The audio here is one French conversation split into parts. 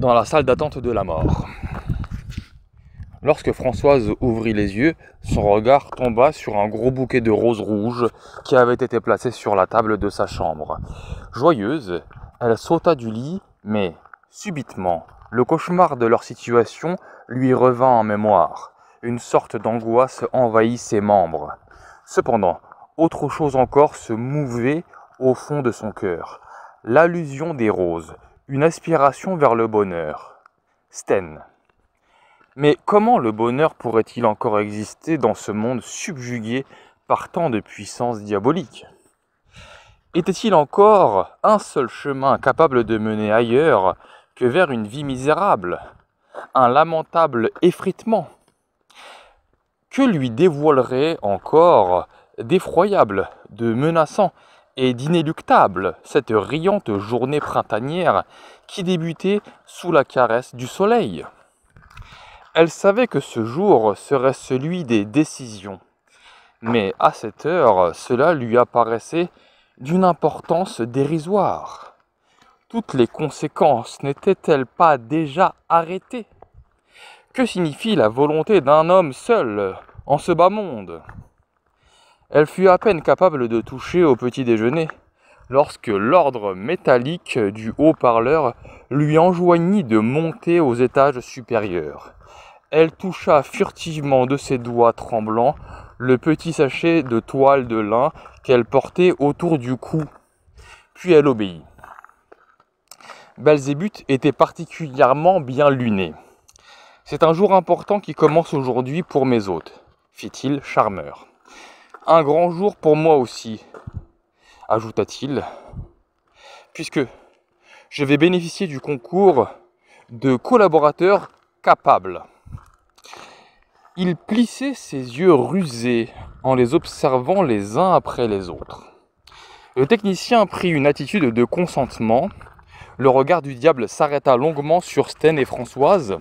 dans la salle d'attente de la mort. Lorsque Françoise ouvrit les yeux, son regard tomba sur un gros bouquet de roses rouges qui avait été placé sur la table de sa chambre. Joyeuse, elle sauta du lit, mais subitement, le cauchemar de leur situation lui revint en mémoire. Une sorte d'angoisse envahit ses membres. Cependant, autre chose encore se mouvait au fond de son cœur. L'allusion des roses, une aspiration vers le bonheur. Sten. Mais comment le bonheur pourrait-il encore exister dans ce monde subjugué par tant de puissance diabolique Était-il encore un seul chemin capable de mener ailleurs que vers une vie misérable Un lamentable effritement? Que lui dévoilerait encore d'effroyable, de menaçant et d'inéluctable cette riante journée printanière qui débutait sous la caresse du soleil elle savait que ce jour serait celui des décisions. Mais à cette heure, cela lui apparaissait d'une importance dérisoire. Toutes les conséquences n'étaient-elles pas déjà arrêtées? Que signifie la volonté d'un homme seul en ce bas monde? Elle fut à peine capable de toucher au petit déjeuner lorsque l'ordre métallique du haut-parleur lui enjoignit de monter aux étages supérieurs. Elle toucha furtivement de ses doigts tremblants le petit sachet de toile de lin qu'elle portait autour du cou. Puis elle obéit. Belzébuth était particulièrement bien luné. C'est un jour important qui commence aujourd'hui pour mes hôtes, fit-il charmeur. Un grand jour pour moi aussi, ajouta-t-il, puisque je vais bénéficier du concours de collaborateurs capables. Il plissait ses yeux rusés en les observant les uns après les autres. Le technicien prit une attitude de consentement. Le regard du diable s'arrêta longuement sur Sten et Françoise.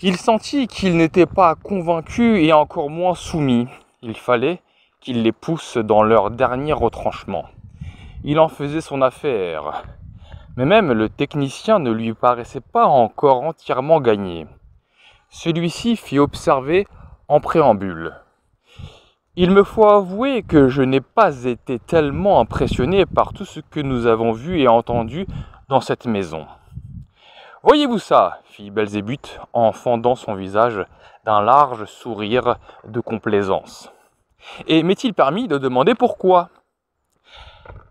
Il sentit qu'ils n'étaient pas convaincus et encore moins soumis. Il fallait qu'il les pousse dans leur dernier retranchement. Il en faisait son affaire. Mais même le technicien ne lui paraissait pas encore entièrement gagné. Celui-ci fit observer en préambule. Il me faut avouer que je n'ai pas été tellement impressionné par tout ce que nous avons vu et entendu dans cette maison. Voyez-vous ça fit Belzébuth en fendant son visage d'un large sourire de complaisance. Et m'est-il permis de demander pourquoi?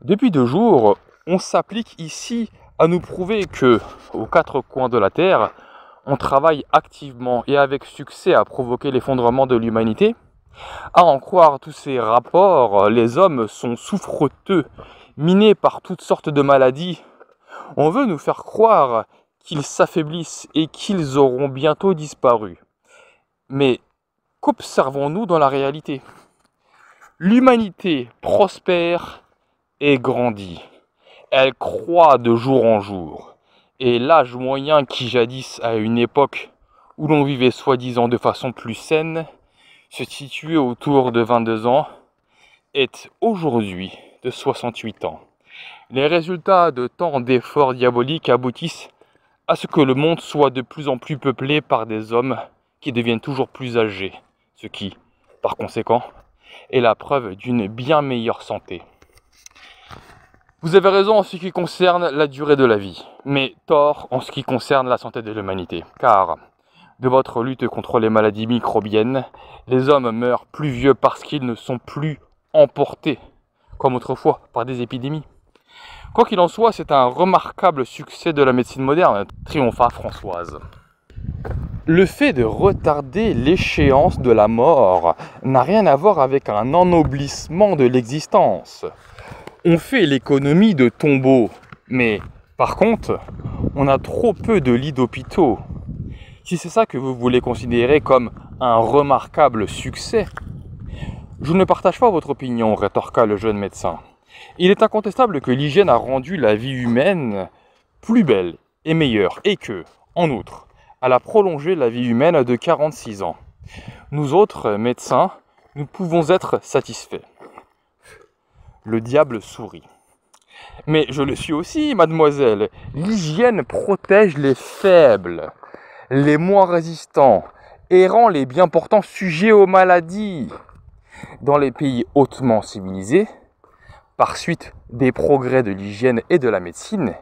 Depuis deux jours, on s'applique ici à nous prouver que, aux quatre coins de la Terre, on travaille activement et avec succès à provoquer l'effondrement de l'humanité, à en croire tous ces rapports, les hommes sont souffreteux, minés par toutes sortes de maladies. On veut nous faire croire qu'ils s'affaiblissent et qu'ils auront bientôt disparu. Mais qu'observons-nous dans la réalité L'humanité prospère et grandit. Elle croît de jour en jour. Et l'âge moyen qui jadis, à une époque où l'on vivait soi-disant de façon plus saine, se situait autour de 22 ans, est aujourd'hui de 68 ans. Les résultats de tant d'efforts diaboliques aboutissent à ce que le monde soit de plus en plus peuplé par des hommes qui deviennent toujours plus âgés, ce qui, par conséquent, est la preuve d'une bien meilleure santé. Vous avez raison en ce qui concerne la durée de la vie, mais tort en ce qui concerne la santé de l'humanité. Car de votre lutte contre les maladies microbiennes, les hommes meurent plus vieux parce qu'ils ne sont plus emportés, comme autrefois, par des épidémies. Quoi qu'il en soit, c'est un remarquable succès de la médecine moderne, triompha Françoise. Le fait de retarder l'échéance de la mort n'a rien à voir avec un ennoblissement de l'existence on fait l'économie de tombeaux, mais par contre, on a trop peu de lits d'hôpitaux. Si c'est ça que vous voulez considérer comme un remarquable succès, je ne partage pas votre opinion, rétorqua le jeune médecin. Il est incontestable que l'hygiène a rendu la vie humaine plus belle et meilleure, et que, en outre, elle a prolongé la vie humaine de 46 ans. Nous autres médecins, nous pouvons être satisfaits. Le diable sourit. Mais je le suis aussi, mademoiselle. L'hygiène protège les faibles, les moins résistants, et rend les bien portants sujets aux maladies. Dans les pays hautement civilisés, par suite des progrès de l'hygiène et de la médecine,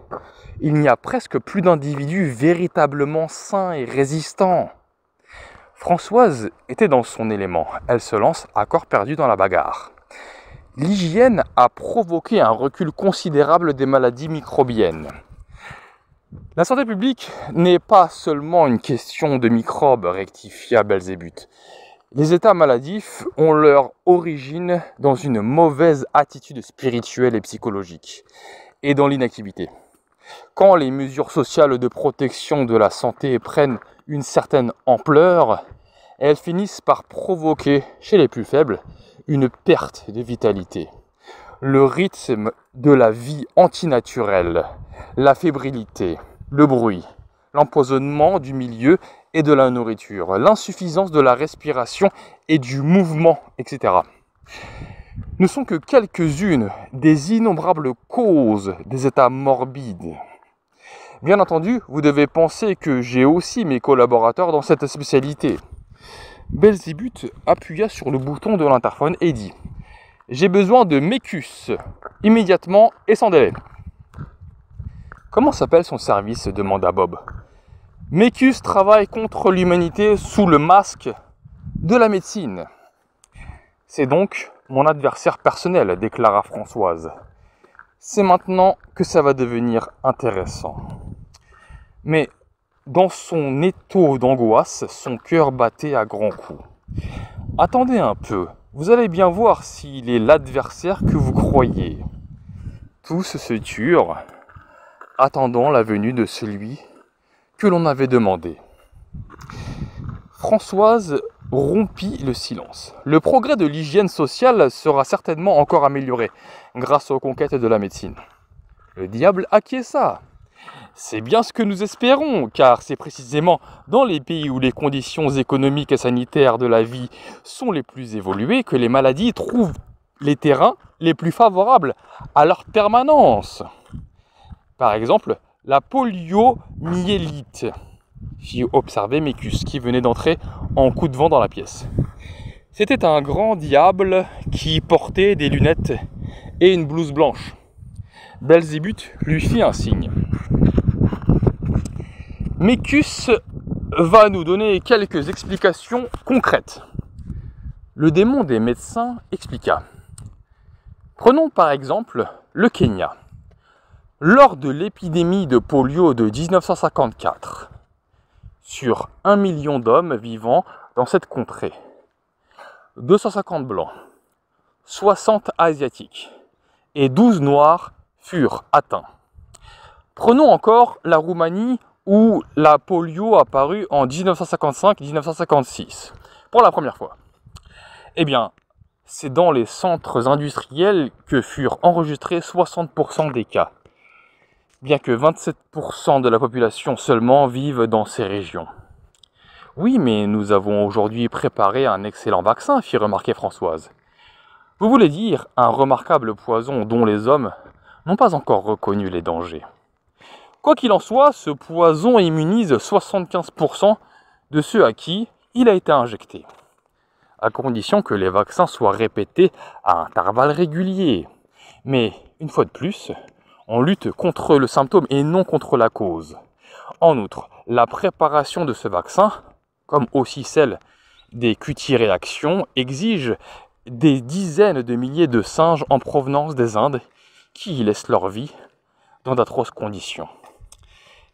il n'y a presque plus d'individus véritablement sains et résistants. Françoise était dans son élément. Elle se lance à corps perdu dans la bagarre. L'hygiène a provoqué un recul considérable des maladies microbiennes. La santé publique n'est pas seulement une question de microbes, rectifia Belzébuth. Les états maladifs ont leur origine dans une mauvaise attitude spirituelle et psychologique, et dans l'inactivité. Quand les mesures sociales de protection de la santé prennent une certaine ampleur, elles finissent par provoquer chez les plus faibles une perte de vitalité. Le rythme de la vie antinaturelle, la fébrilité, le bruit, l'empoisonnement du milieu et de la nourriture, l'insuffisance de la respiration et du mouvement, etc. ne sont que quelques-unes des innombrables causes des états morbides. Bien entendu, vous devez penser que j'ai aussi mes collaborateurs dans cette spécialité. Belzébuth appuya sur le bouton de l'interphone et dit J'ai besoin de Mécus, immédiatement et sans délai. Comment s'appelle son service? demanda Bob. Mécus travaille contre l'humanité sous le masque de la médecine. C'est donc mon adversaire personnel, déclara Françoise. C'est maintenant que ça va devenir intéressant. Mais dans son étau d'angoisse, son cœur battait à grands coups. Attendez un peu, vous allez bien voir s'il est l'adversaire que vous croyez. Tous se turent, attendant la venue de celui que l'on avait demandé. Françoise rompit le silence. Le progrès de l'hygiène sociale sera certainement encore amélioré grâce aux conquêtes de la médecine. Le diable acquiesça. C'est bien ce que nous espérons, car c'est précisément dans les pays où les conditions économiques et sanitaires de la vie sont les plus évoluées que les maladies trouvent les terrains les plus favorables à leur permanence. Par exemple, la poliomyélite, fit observer Mécus, qui venait d'entrer en coup de vent dans la pièce. C'était un grand diable qui portait des lunettes et une blouse blanche. Belzébuth lui fit un signe. Mécus va nous donner quelques explications concrètes. Le démon des médecins expliqua. Prenons par exemple le Kenya. Lors de l'épidémie de polio de 1954, sur un million d'hommes vivant dans cette contrée, 250 blancs, 60 asiatiques et 12 noirs furent atteints. Prenons encore la Roumanie où la polio apparut en 1955-1956 pour la première fois. Eh bien, c'est dans les centres industriels que furent enregistrés 60% des cas, bien que 27% de la population seulement vive dans ces régions. Oui, mais nous avons aujourd'hui préparé un excellent vaccin, fit remarquer Françoise. Vous voulez dire un remarquable poison dont les hommes n'ont pas encore reconnu les dangers. Quoi qu'il en soit, ce poison immunise 75% de ceux à qui il a été injecté, à condition que les vaccins soient répétés à intervalles réguliers. Mais, une fois de plus, on lutte contre le symptôme et non contre la cause. En outre, la préparation de ce vaccin, comme aussi celle des QT réactions, exige des dizaines de milliers de singes en provenance des Indes qui y laissent leur vie dans d'atroces conditions.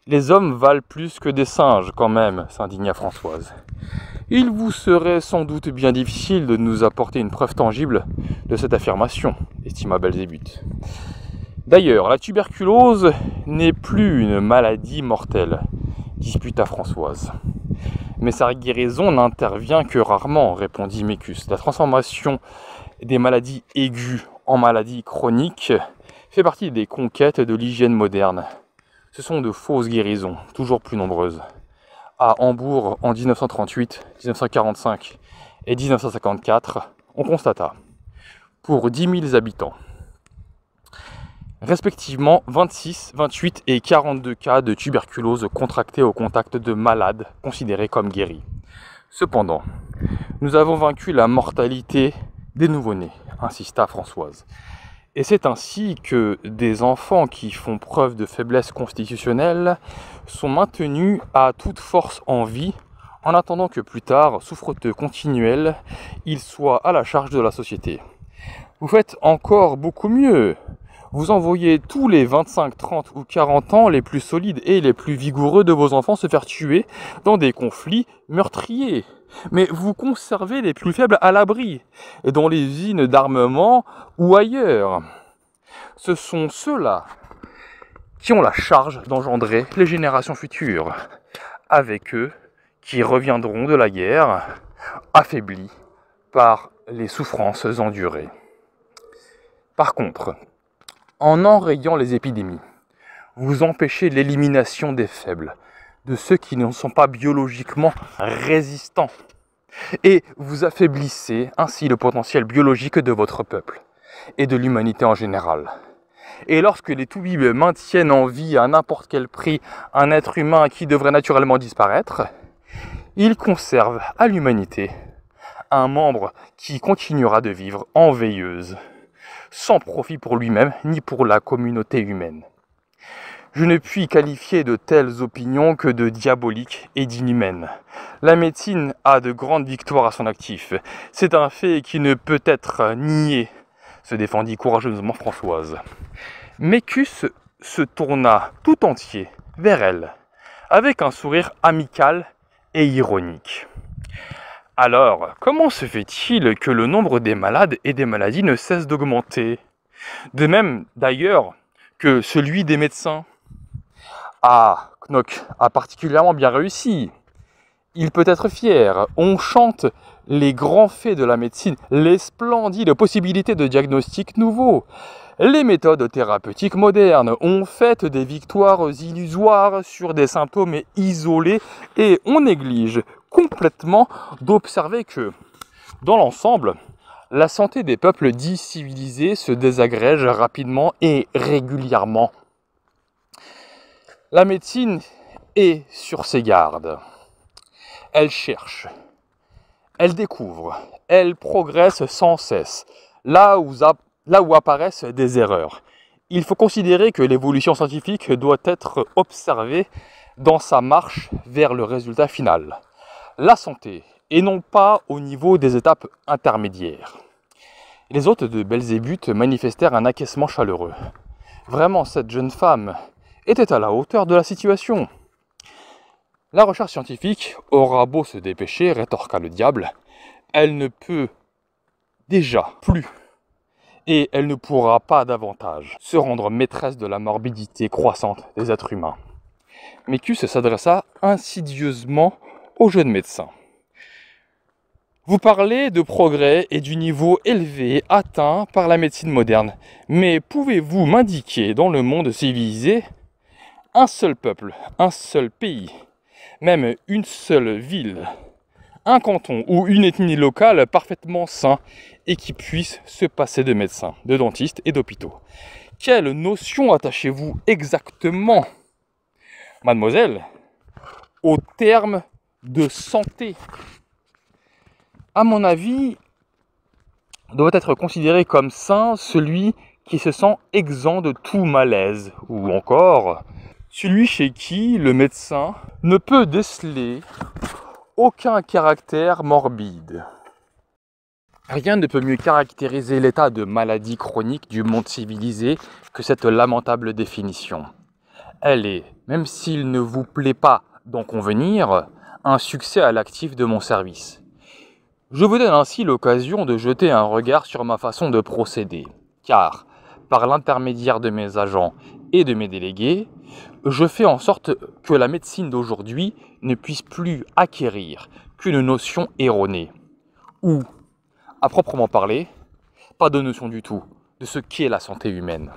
Les hommes valent plus que des singes quand même, s'indigna Françoise. Il vous serait sans doute bien difficile de nous apporter une preuve tangible de cette affirmation, estima Belzébuth. D'ailleurs, la tuberculose n'est plus une maladie mortelle, disputa Françoise. Mais sa guérison n'intervient que rarement, répondit Mécus. La transformation des maladies aiguës en maladies chroniques fait partie des conquêtes de l'hygiène moderne ce sont de fausses guérisons, toujours plus nombreuses. À Hambourg, en 1938, 1945 et 1954, on constata, pour 10 000 habitants, respectivement 26, 28 et 42 cas de tuberculose contractés au contact de malades considérés comme guéris. Cependant, nous avons vaincu la mortalité des nouveau-nés, insista Françoise. Et c'est ainsi que des enfants qui font preuve de faiblesse constitutionnelle sont maintenus à toute force en vie en attendant que plus tard, souffreteux continuels, ils soient à la charge de la société. Vous faites encore beaucoup mieux. Vous envoyez tous les 25, 30 ou 40 ans les plus solides et les plus vigoureux de vos enfants se faire tuer dans des conflits meurtriers. Mais vous conservez les plus faibles à l'abri, dans les usines d'armement ou ailleurs. Ce sont ceux-là qui ont la charge d'engendrer les générations futures. Avec eux, qui reviendront de la guerre affaiblis par les souffrances endurées. Par contre, en enrayant les épidémies, vous empêchez l'élimination des faibles, de ceux qui ne sont pas biologiquement résistants, et vous affaiblissez ainsi le potentiel biologique de votre peuple et de l'humanité en général. Et lorsque les Toubibs maintiennent en vie à n'importe quel prix un être humain qui devrait naturellement disparaître, il conserve à l'humanité un membre qui continuera de vivre en veilleuse, sans profit pour lui-même ni pour la communauté humaine. Je ne puis qualifier de telles opinions que de diaboliques et d'inhumaines. La médecine a de grandes victoires à son actif. C'est un fait qui ne peut être nié, se défendit courageusement Françoise. Mécus se tourna tout entier vers elle, avec un sourire amical et ironique. Alors, comment se fait-il que le nombre des malades et des maladies ne cesse d'augmenter? De même, d'ailleurs, que celui des médecins? Ah, Knock a particulièrement bien réussi. Il peut être fier. On chante les grands faits de la médecine, les splendides possibilités de diagnostic nouveaux. Les méthodes thérapeutiques modernes ont fait des victoires illusoires sur des symptômes isolés et on néglige complètement d'observer que, dans l'ensemble, la santé des peuples dits civilisés se désagrège rapidement et régulièrement. La médecine est sur ses gardes. Elle cherche, elle découvre, elle progresse sans cesse. Là où, apparaissent des erreurs. Il faut considérer que l'évolution scientifique doit être observée dans sa marche vers le résultat final, la santé, et non pas au niveau des étapes intermédiaires. Les hôtes de Belzébuth manifestèrent un acquiescement chaleureux. Vraiment, cette jeune femme était à la hauteur de la situation. La recherche scientifique aura beau se dépêcher, rétorqua le diable, elle ne peut déjà plus et elle ne pourra pas davantage se rendre maîtresse de la morbidité croissante des êtres humains. Mécus s'adressa insidieusement au jeune médecin. Vous parlez de progrès et du niveau élevé atteint par la médecine moderne, mais pouvez-vous m'indiquer dans le monde civilisé un seul peuple, un seul pays, même une seule ville un canton ou une ethnie locale parfaitement sain et qui puisse se passer de médecins, de dentistes et d'hôpitaux? Quelle notion attachez-vous exactement, mademoiselle, au terme de santé À mon avis, doit être considéré comme sain celui qui se sent exempt de tout malaise, ou encore celui chez qui le médecin ne peut déceler aucun caractère morbide. Rien ne peut mieux caractériser l'état de maladie chronique du monde civilisé que cette lamentable définition. Elle est, même s'il ne vous plaît pas d'en convenir, succès à l'actif de mon service. Je vous donne ainsi l'occasion de jeter un regard sur ma façon de procéder, car, par l'intermédiaire de mes agents et de mes délégués, je fais en sorte que la médecine d'aujourd'hui ne puisse plus acquérir qu'une notion erronée, ou, à proprement parler, pas de notion du tout de ce qu'est la santé humaine.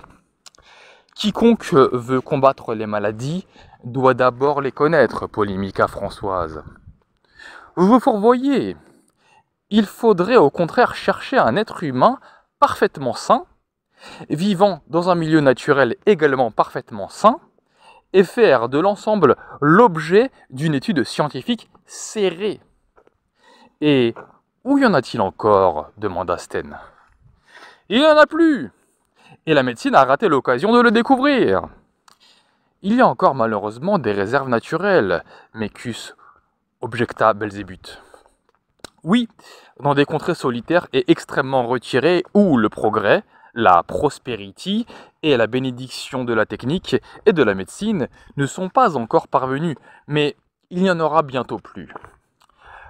Quiconque veut combattre les maladies doit d'abord les connaître, polémiqua Françoise. Vous fourvoyez. Il faudrait au contraire chercher un être humain parfaitement sain vivant dans un milieu naturel également parfaitement sain, et faire de l'ensemble l'objet d'une étude scientifique serrée. Et où y en a-t-il encore? demanda Sten. Il n'y en a plus Et la médecine a raté l'occasion de le découvrir. Il y a encore malheureusement des réserves naturelles, Mécus objecta Belzébuth. Oui, dans des contrées solitaires et extrêmement retirées où le progrès, la prospérité et la bénédiction de la technique et de la médecine ne sont pas encore parvenus, mais il n'y en aura bientôt plus.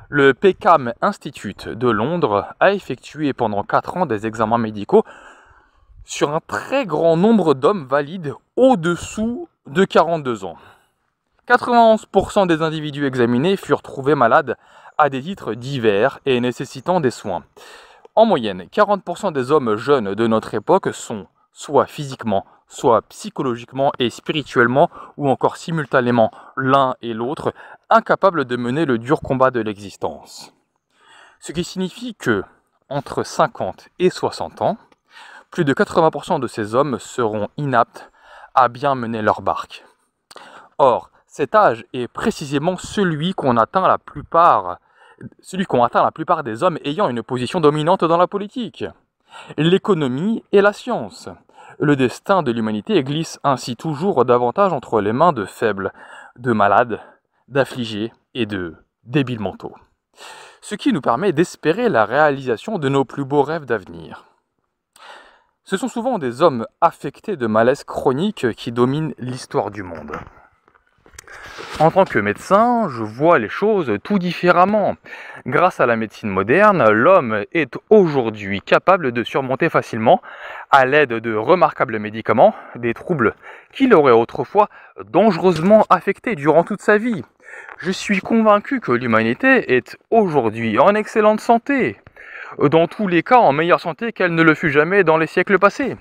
Le Peckham Institute de Londres a effectué pendant 4 ans des examens médicaux sur un très grand nombre d'hommes valides au-dessous de 42 ans. 91% des individus examinés furent trouvés malades à des titres divers et nécessitant des soins. En moyenne, 40% des hommes jeunes de notre époque sont soit physiquement, soit psychologiquement et spirituellement, ou encore simultanément l'un et l'autre, incapables de mener le dur combat de l'existence. Ce qui signifie que, entre 50 et 60 ans, plus de 80% de ces hommes seront inaptes à bien mener leur barque. Or, cet âge est précisément celui qu'on atteint la plupart celui qu'ont atteint la plupart des hommes ayant une position dominante dans la politique. L'économie et la science. Le destin de l'humanité glisse ainsi toujours davantage entre les mains de faibles, de malades, d'affligés et de débiles mentaux. Ce qui nous permet d'espérer la réalisation de nos plus beaux rêves d'avenir. Ce sont souvent des hommes affectés de malaise chronique qui dominent l'histoire du monde. En tant que médecin, je vois les choses tout différemment. Grâce à la médecine moderne, l'homme est aujourd'hui capable de surmonter facilement, à l'aide de remarquables médicaments, des troubles qu'il aurait autrefois dangereusement affectés durant toute sa vie. Je suis convaincu que l'humanité est aujourd'hui en excellente santé, dans tous les cas en meilleure santé qu'elle ne le fut jamais dans les siècles passés.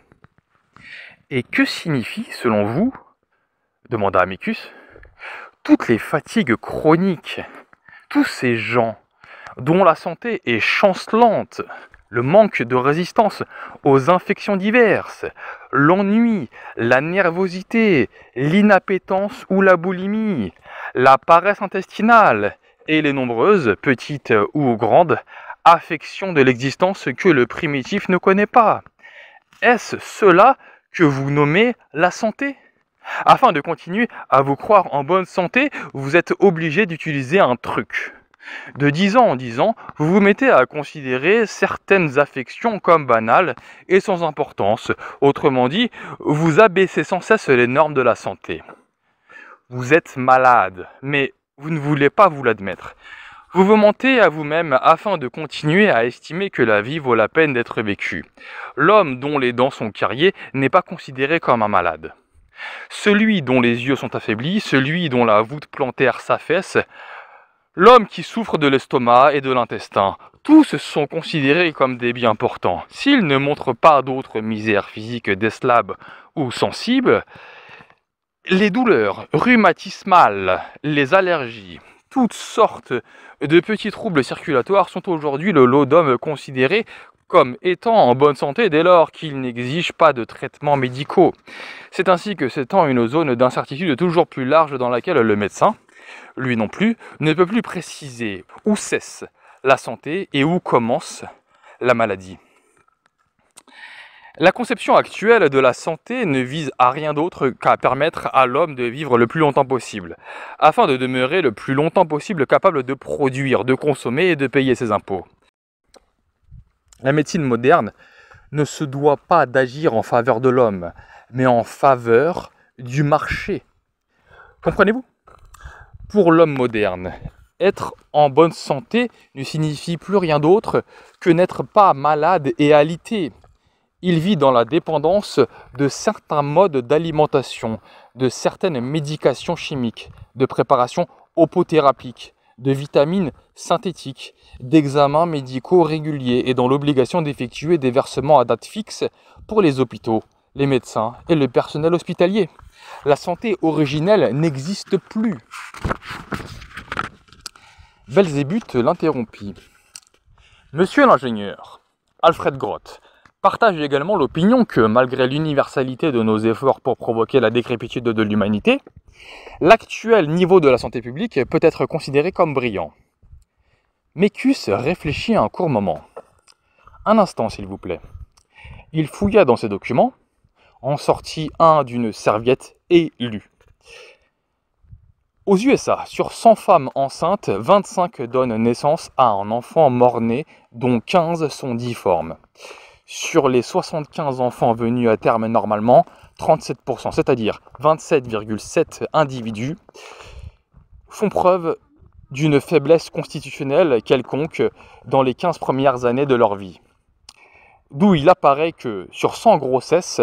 Et que signifie, selon vous demanda Amicus, toutes les fatigues chroniques, tous ces gens dont la santé est chancelante, le manque de résistance aux infections diverses, l'ennui, la nervosité, l'inappétence ou la boulimie, la paresse intestinale et les nombreuses, petites ou grandes, affections de l'existence que le primitif ne connaît pas. Est-ce cela que vous nommez la santé? Afin de continuer à vous croire en bonne santé, vous êtes obligé d'utiliser un truc. De 10 ans en 10 ans, vous vous mettez à considérer certaines affections comme banales et sans importance. Autrement dit, vous abaissez sans cesse les normes de la santé. Vous êtes malade, mais vous ne voulez pas vous l'admettre. Vous vous mentez à vous-même afin de continuer à estimer que la vie vaut la peine d'être vécue. L'homme dont les dents sont carriées n'est pas considéré comme un malade. Celui dont les yeux sont affaiblis, celui dont la voûte plantaire s'affaisse, l'homme qui souffre de l'estomac et de l'intestin, tous sont considérés comme des biens portants. S'ils ne montrent pas d'autres misères physiques décelables ou sensibles, les douleurs rhumatismales, les allergies, toutes sortes de petits troubles circulatoires sont aujourd'hui le lot d'hommes considérés comme étant en bonne santé dès lors qu'il n'exige pas de traitements médicaux. C'est ainsi que s'étend une zone d'incertitude toujours plus large dans laquelle le médecin, lui non plus, ne peut plus préciser où cesse la santé et où commence la maladie. La conception actuelle de la santé ne vise à rien d'autre qu'à permettre à l'homme de vivre le plus longtemps possible, afin de demeurer le plus longtemps possible capable de produire, de consommer et de payer ses impôts. La médecine moderne ne se doit pas d'agir en faveur de l'homme, mais en faveur du marché. Comprenez-vous? Pour l'homme moderne, être en bonne santé ne signifie plus rien d'autre que n'être pas malade et alité. Il vit dans la dépendance de certains modes d'alimentation, de certaines médications chimiques, de préparation opothérapique, de vitamines synthétiques, d'examens médicaux réguliers et dans l'obligation d'effectuer des versements à date fixe pour les hôpitaux, les médecins et le personnel hospitalier. La santé originelle n'existe plus. Belzébuth l'interrompit. Monsieur l'ingénieur, Alfred Groth, partage également l'opinion que malgré l'universalité de nos efforts pour provoquer la décrépitude de l'humanité, l'actuel niveau de la santé publique peut être considéré comme brillant. Mécus réfléchit un court moment. Un instant, s'il vous plaît. Il fouilla dans ses documents, en sortit un d'une serviette et lut. Aux USA, sur 100 femmes enceintes, 25 donnent naissance à un enfant mort-né, dont 15 sont difformes. Sur les 75 enfants venus à terme normalement, 37%, c'est-à-dire 27,7 individus, font preuve d'une faiblesse constitutionnelle quelconque dans les 15 premières années de leur vie. D'où il apparaît que sur 100 grossesses,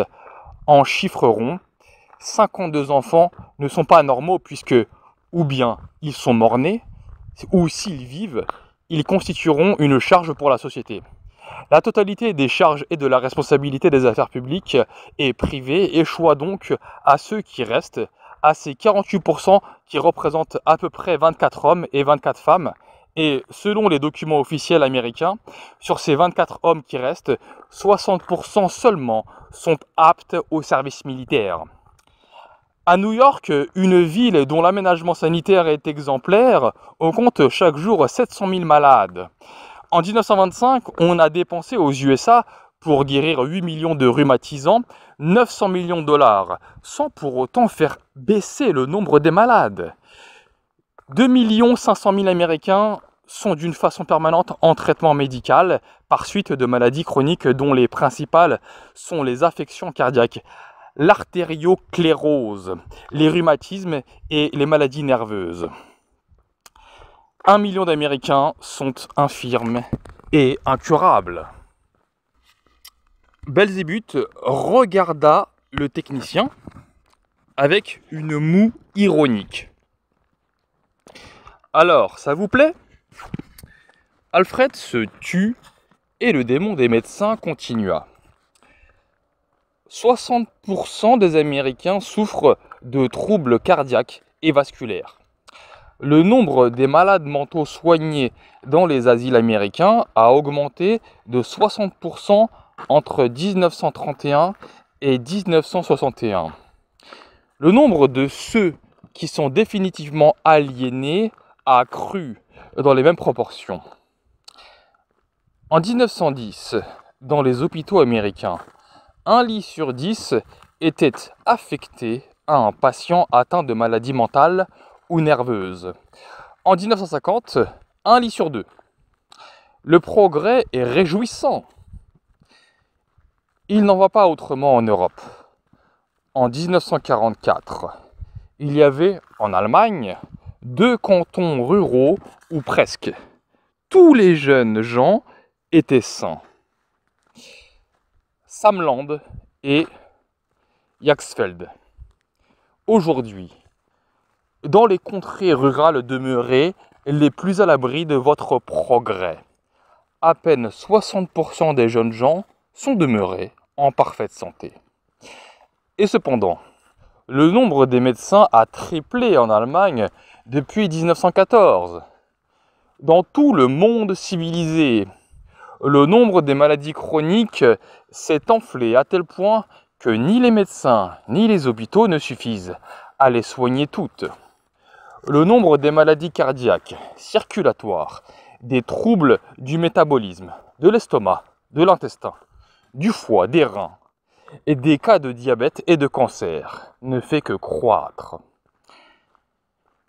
en chiffres ronds, 52 enfants ne sont pas normaux puisque ou bien ils sont morts-nés, ou s'ils vivent, ils constitueront une charge pour la société. La totalité des charges et de la responsabilité des affaires publiques et privées échoit donc à ceux qui restent, à ces 48% qui représentent à peu près 24 hommes et 24 femmes. Et selon les documents officiels américains, sur ces 24 hommes qui restent, 60% seulement sont aptes au service militaire. À New York, une ville dont l'aménagement sanitaire est exemplaire, on compte chaque jour 700 000 malades. En 1925, on a dépensé aux USA pour guérir 8 millions de rhumatisants 900 millions de dollars, sans pour autant faire baisser le nombre des malades. 2 500 000 Américains sont d'une façon permanente en traitement médical par suite de maladies chroniques dont les principales sont les affections cardiaques l'artérioclérose, les rhumatismes et les maladies nerveuses. Un million d'Américains sont infirmes et incurables. Belzébuth regarda le technicien avec une moue ironique. Alors, ça vous plaît? Alfred se tut et le démon des médecins continua. 60% des Américains souffrent de troubles cardiaques et vasculaires. Le nombre des malades mentaux soignés dans les asiles américains a augmenté de 60% entre 1931 et 1961. Le nombre de ceux qui sont définitivement aliénés a cru dans les mêmes proportions. En 1910, dans les hôpitaux américains, un lit sur dix était affecté à un patient atteint de maladie mentale ou nerveuse. En 1950, un lit sur deux. Le progrès est réjouissant. Il n'en va pas autrement en Europe. En 1944, il y avait en Allemagne deux cantons ruraux où presque tous les jeunes gens étaient sains. Samland et Jaxfeld. Aujourd'hui, dans les contrées rurales demeurées les plus à l'abri de votre progrès, à peine 60% des jeunes gens sont demeurés en parfaite santé. Et cependant, le nombre des médecins a triplé en Allemagne depuis 1914. Dans tout le monde civilisé, le nombre des maladies chroniques s'est enflé à tel point que ni les médecins ni les hôpitaux ne suffisent à les soigner toutes. Le nombre des maladies cardiaques, circulatoires, des troubles du métabolisme, de l'estomac, de l'intestin, du foie, des reins et des cas de diabète et de cancer ne fait que croître.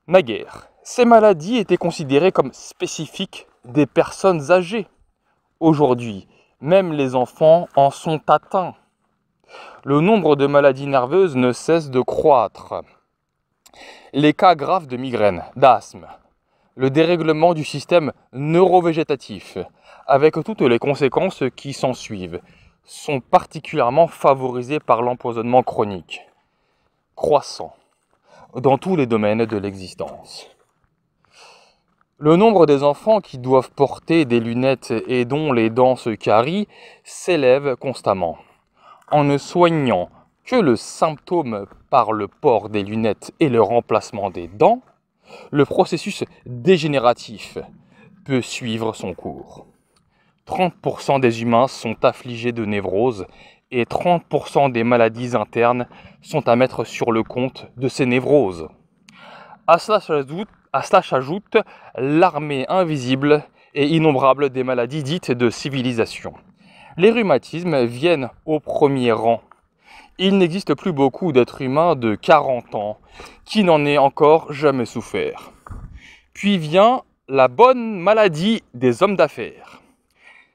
Naguère, ces maladies étaient considérées comme spécifiques des personnes âgées. Aujourd'hui, même les enfants en sont atteints. Le nombre de maladies nerveuses ne cesse de croître. Les cas graves de migraine, d'asthme, le dérèglement du système neurovégétatif, avec toutes les conséquences qui s'en suivent, sont particulièrement favorisés par l'empoisonnement chronique, croissant dans tous les domaines de l'existence. Le nombre des enfants qui doivent porter des lunettes et dont les dents se carient s'élève constamment. En ne soignant que le symptôme par le port des lunettes et le remplacement des dents, le processus dégénératif peut suivre son cours. 30% des humains sont affligés de névrose et 30% des maladies internes sont à mettre sur le compte de ces névroses. À cela s'ajoute, l'armée invisible et innombrable des maladies dites de civilisation. Les rhumatismes viennent au premier rang. Il n'existe plus beaucoup d'êtres humains de 40 ans qui n'en aient encore jamais souffert. Puis vient la bonne maladie des hommes d'affaires.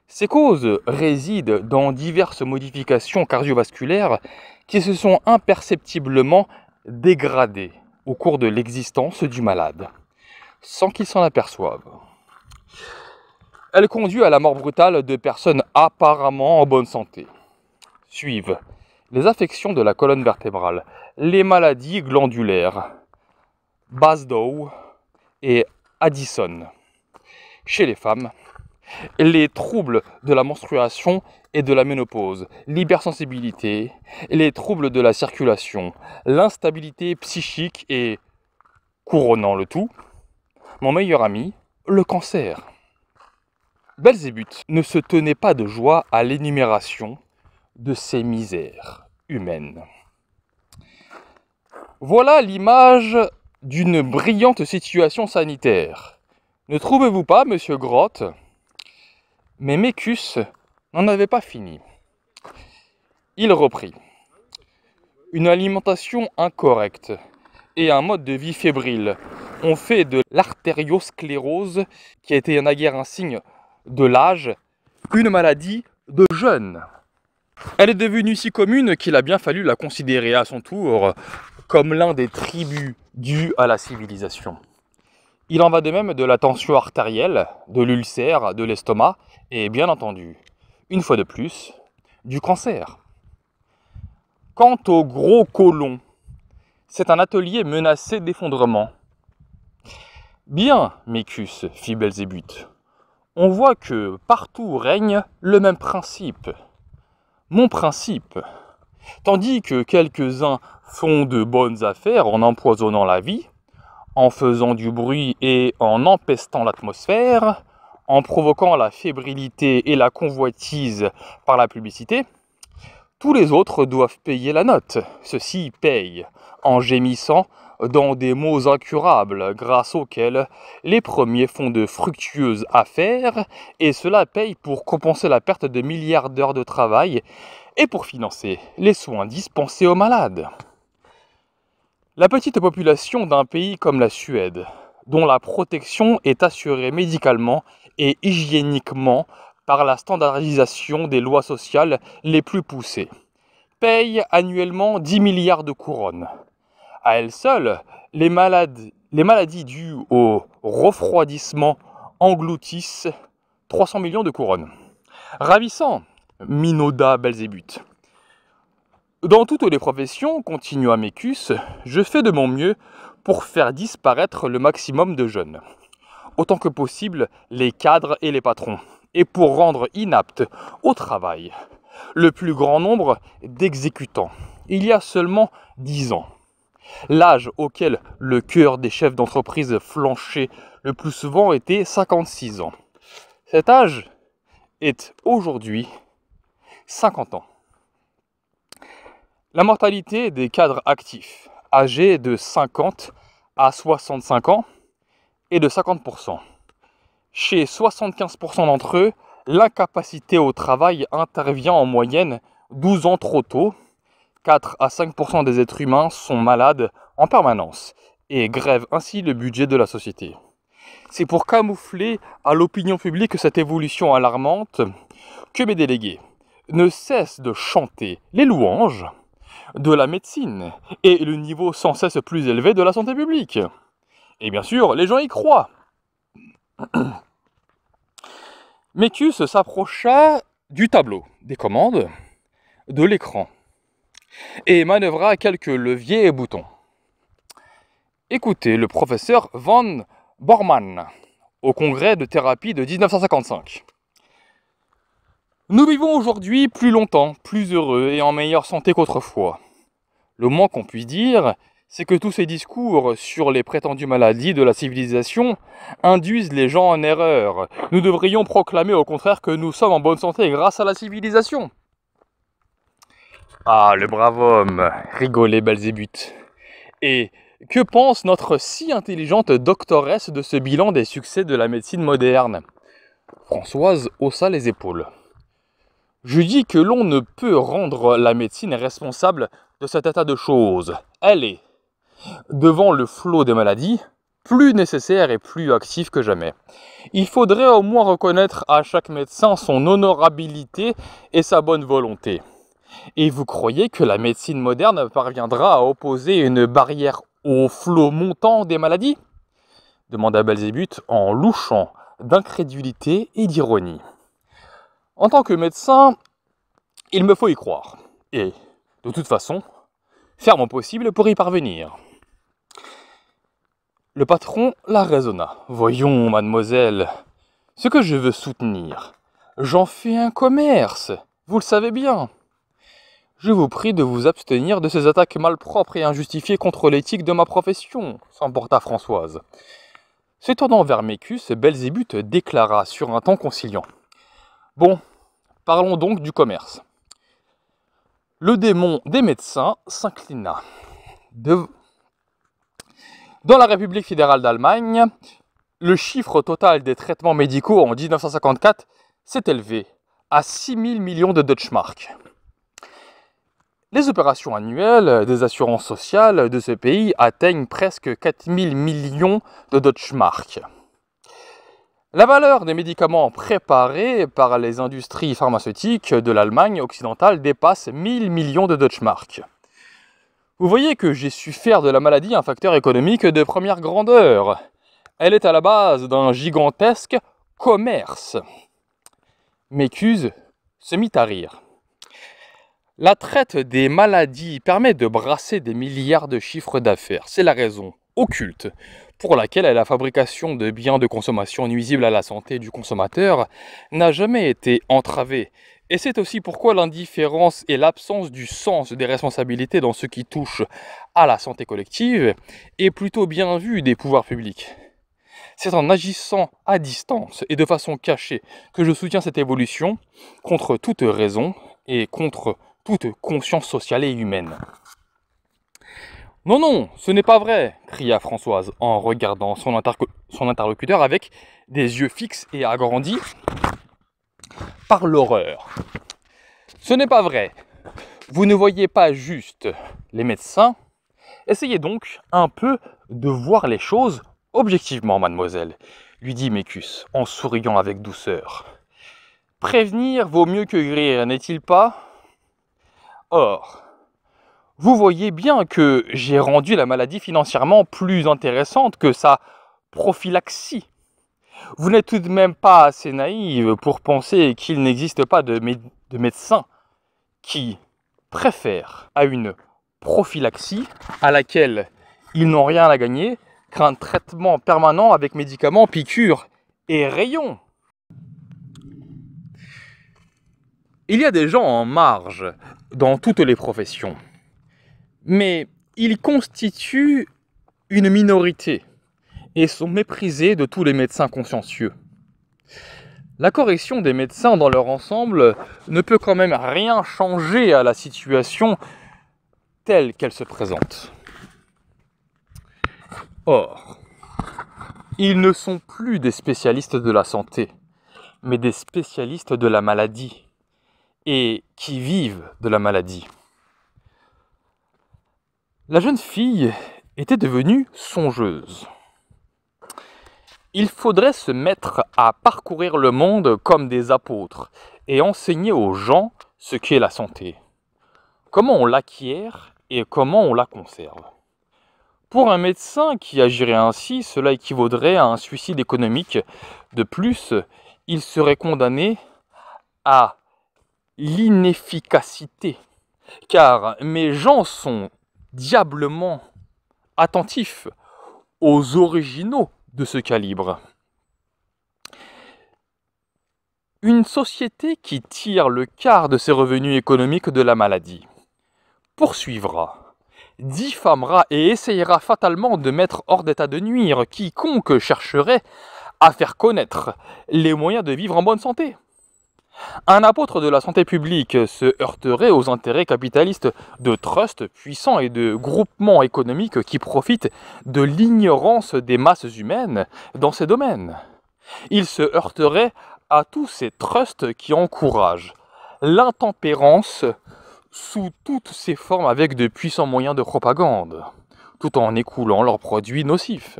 Ces causes résident dans diverses modifications cardiovasculaires qui se sont imperceptiblement dégradées au cours de l'existence du malade, sans qu'il s'en aperçoive. Elle conduit à la mort brutale de personnes apparemment en bonne santé. Suivent les affections de la colonne vertébrale, les maladies glandulaires, Basdow et Addison. Chez les femmes, les troubles de la menstruation et de la ménopause, l'hypersensibilité, les troubles de la circulation, l'instabilité psychique et, couronnant le tout, mon meilleur ami, le cancer. Belzébuth ne se tenait pas de joie à l'énumération de ces misères humaines. Voilà l'image d'une brillante situation sanitaire. Ne trouvez-vous pas, monsieur Grotte mais Mécus n'en avait pas fini. Il reprit. Une alimentation incorrecte et un mode de vie fébrile ont fait de l'artériosclérose, qui a été naguère un signe de l'âge, une maladie de jeune. Elle est devenue si commune qu'il a bien fallu la considérer à son tour comme l'un des tribus dus à la civilisation. Il en va de même de la tension artérielle, de l'ulcère, de l'estomac et bien entendu, une fois de plus, du cancer. Quant au gros colon, c'est un atelier menacé d'effondrement. Bien, Mécus, fit Belzébuth, on voit que partout règne le même principe. Mon principe. Tandis que quelques-uns font de bonnes affaires en empoisonnant la vie, en faisant du bruit et en empestant l'atmosphère, en provoquant la fébrilité et la convoitise par la publicité, tous les autres doivent payer la note. Ceux-ci payent en gémissant dans des mots incurables grâce auxquels les premiers font de fructueuses affaires et cela paye pour compenser la perte de milliards d'heures de travail et pour financer les soins dispensés aux malades. La petite population d'un pays comme la Suède, dont la protection est assurée médicalement et hygiéniquement par la standardisation des lois sociales les plus poussées, paye annuellement 10 milliards de couronnes. À elle seule, les, maladies dues au refroidissement engloutissent 300 millions de couronnes. Ravissant, Minoda Belzébuth. Dans toutes les professions, continua Mécus, je fais de mon mieux pour faire disparaître le maximum de jeunes, autant que possible les cadres et les patrons, et pour rendre inaptes au travail le plus grand nombre d'exécutants. Il y a seulement dix ans, l'âge auquel le cœur des chefs d'entreprise flanchait le plus souvent était 56 ans. Cet âge est aujourd'hui 50 ans. La mortalité des cadres actifs âgés de 50 à 65 ans est de 50%. Chez 75% d'entre eux, l'incapacité au travail intervient en moyenne 12 ans trop tôt. 4 à 5% des êtres humains sont malades en permanence et grèvent ainsi le budget de la société. C'est pour camoufler à l'opinion publique cette évolution alarmante que mes délégués ne cessent de chanter les louanges de la médecine et le niveau sans cesse plus élevé de la santé publique. Et bien sûr, les gens y croient. Mécus s'approcha du tableau des commandes, de l'écran, et manœuvra quelques leviers et boutons. Écoutez le professeur Van Bormann au congrès de thérapie de 1955. Nous vivons aujourd'hui plus longtemps, plus heureux et en meilleure santé qu'autrefois. Le moins qu'on puisse dire, c'est que tous ces discours sur les prétendues maladies de la civilisation induisent les gens en erreur. Nous devrions proclamer au contraire que nous sommes en bonne santé grâce à la civilisation. Ah, le brave homme, rigolait Belzébuth. Et que pense notre si intelligente doctoresse de ce bilan des succès de la médecine moderne? Françoise haussa les épaules. Je dis que l'on ne peut rendre la médecine responsable de cet état de choses. Elle est, devant le flot des maladies, plus nécessaire et plus active que jamais. Il faudrait au moins reconnaître à chaque médecin son honorabilité et sa bonne volonté. Et vous croyez que la médecine moderne parviendra à opposer une barrière au flot montant des maladies? demanda Belzébuth en louchant d'incrédulité et d'ironie. En tant que médecin, il me faut y croire. Et, de toute façon, faire mon possible pour y parvenir. Le patron la raisonna. Voyons, mademoiselle, ce que je veux soutenir. J'en fais un commerce, vous le savez bien. Je vous prie de vous abstenir de ces attaques malpropres et injustifiées contre l'éthique de ma profession, s'emporta Françoise. Se tournant vers Mécus, Belzébuth déclara sur un ton conciliant. Bon, parlons donc du commerce. Le démon des médecins s'inclina. Dans la République fédérale d'Allemagne, le chiffre total des traitements médicaux en 1954 s'est élevé à 6 000 millions de Deutschmark. Les opérations annuelles des assurances sociales de ce pays atteignent presque 4 000 millions de Deutschmark. La valeur des médicaments préparés par les industries pharmaceutiques de l'Allemagne occidentale dépasse 1000 millions de Deutschmark. Vous voyez que j'ai su faire de la maladie un facteur économique de première grandeur. Elle est à la base d'un gigantesque commerce. Mécuse se mit à rire. La traite des maladies permet de brasser des milliards de chiffres d'affaires. C'est la raison occulte pour laquelle la fabrication de biens de consommation nuisibles à la santé du consommateur n'a jamais été entravée. Et c'est aussi pourquoi l'indifférence et l'absence du sens des responsabilités dans ce qui touche à la santé collective est plutôt bien vue des pouvoirs publics. C'est en agissant à distance et de façon cachée que je soutiens cette évolution contre toute raison et contre toute conscience sociale et humaine. Non, non, ce n'est pas vrai, cria Françoise en regardant son, interlocuteur avec des yeux fixes et agrandis par l'horreur. Ce n'est pas vrai. Vous ne voyez pas juste les médecins. Essayez donc un peu de voir les choses objectivement, mademoiselle, lui dit Mécus en souriant avec douceur. Prévenir vaut mieux que guérir, n'est-il pas? Or, vous voyez bien que j'ai rendu la maladie financièrement plus intéressante que sa prophylaxie. Vous n'êtes tout de même pas assez naïve pour penser qu'il n'existe pas de, de médecins qui préfèrent à une prophylaxie à laquelle ils n'ont rien à gagner qu'un traitement permanent avec médicaments, piqûres et rayons. Il y a des gens en marge dans toutes les professions, mais ils constituent une minorité et sont méprisés de tous les médecins consciencieux. La correction des médecins dans leur ensemble ne peut quand même rien changer à la situation telle qu'elle se présente. Or, ils ne sont plus des spécialistes de la santé, mais des spécialistes de la maladie et qui vivent de la maladie. La jeune fille était devenue songeuse. Il faudrait se mettre à parcourir le monde comme des apôtres et enseigner aux gens ce qu'est la santé, comment on l'acquiert et comment on la conserve. Pour un médecin qui agirait ainsi, cela équivaudrait à un suicide économique. De plus, il serait condamné à l'inefficacité. Car mes gens sont diablement attentifs aux originaux de ce calibre. Une société qui tire le quart de ses revenus économiques de la maladie poursuivra diffamera et essayera fatalement de mettre hors d'état de nuire quiconque chercherait à faire connaître les moyens de vivre en bonne santé. Un apôtre de la santé publique se heurterait aux intérêts capitalistes de trusts puissants et de groupements économiques qui profitent de l'ignorance des masses humaines dans ces domaines. Il se heurterait à tous ces trusts qui encouragent l'intempérance sous toutes ses formes avec de puissants moyens de propagande, tout en écoulant leurs produits nocifs.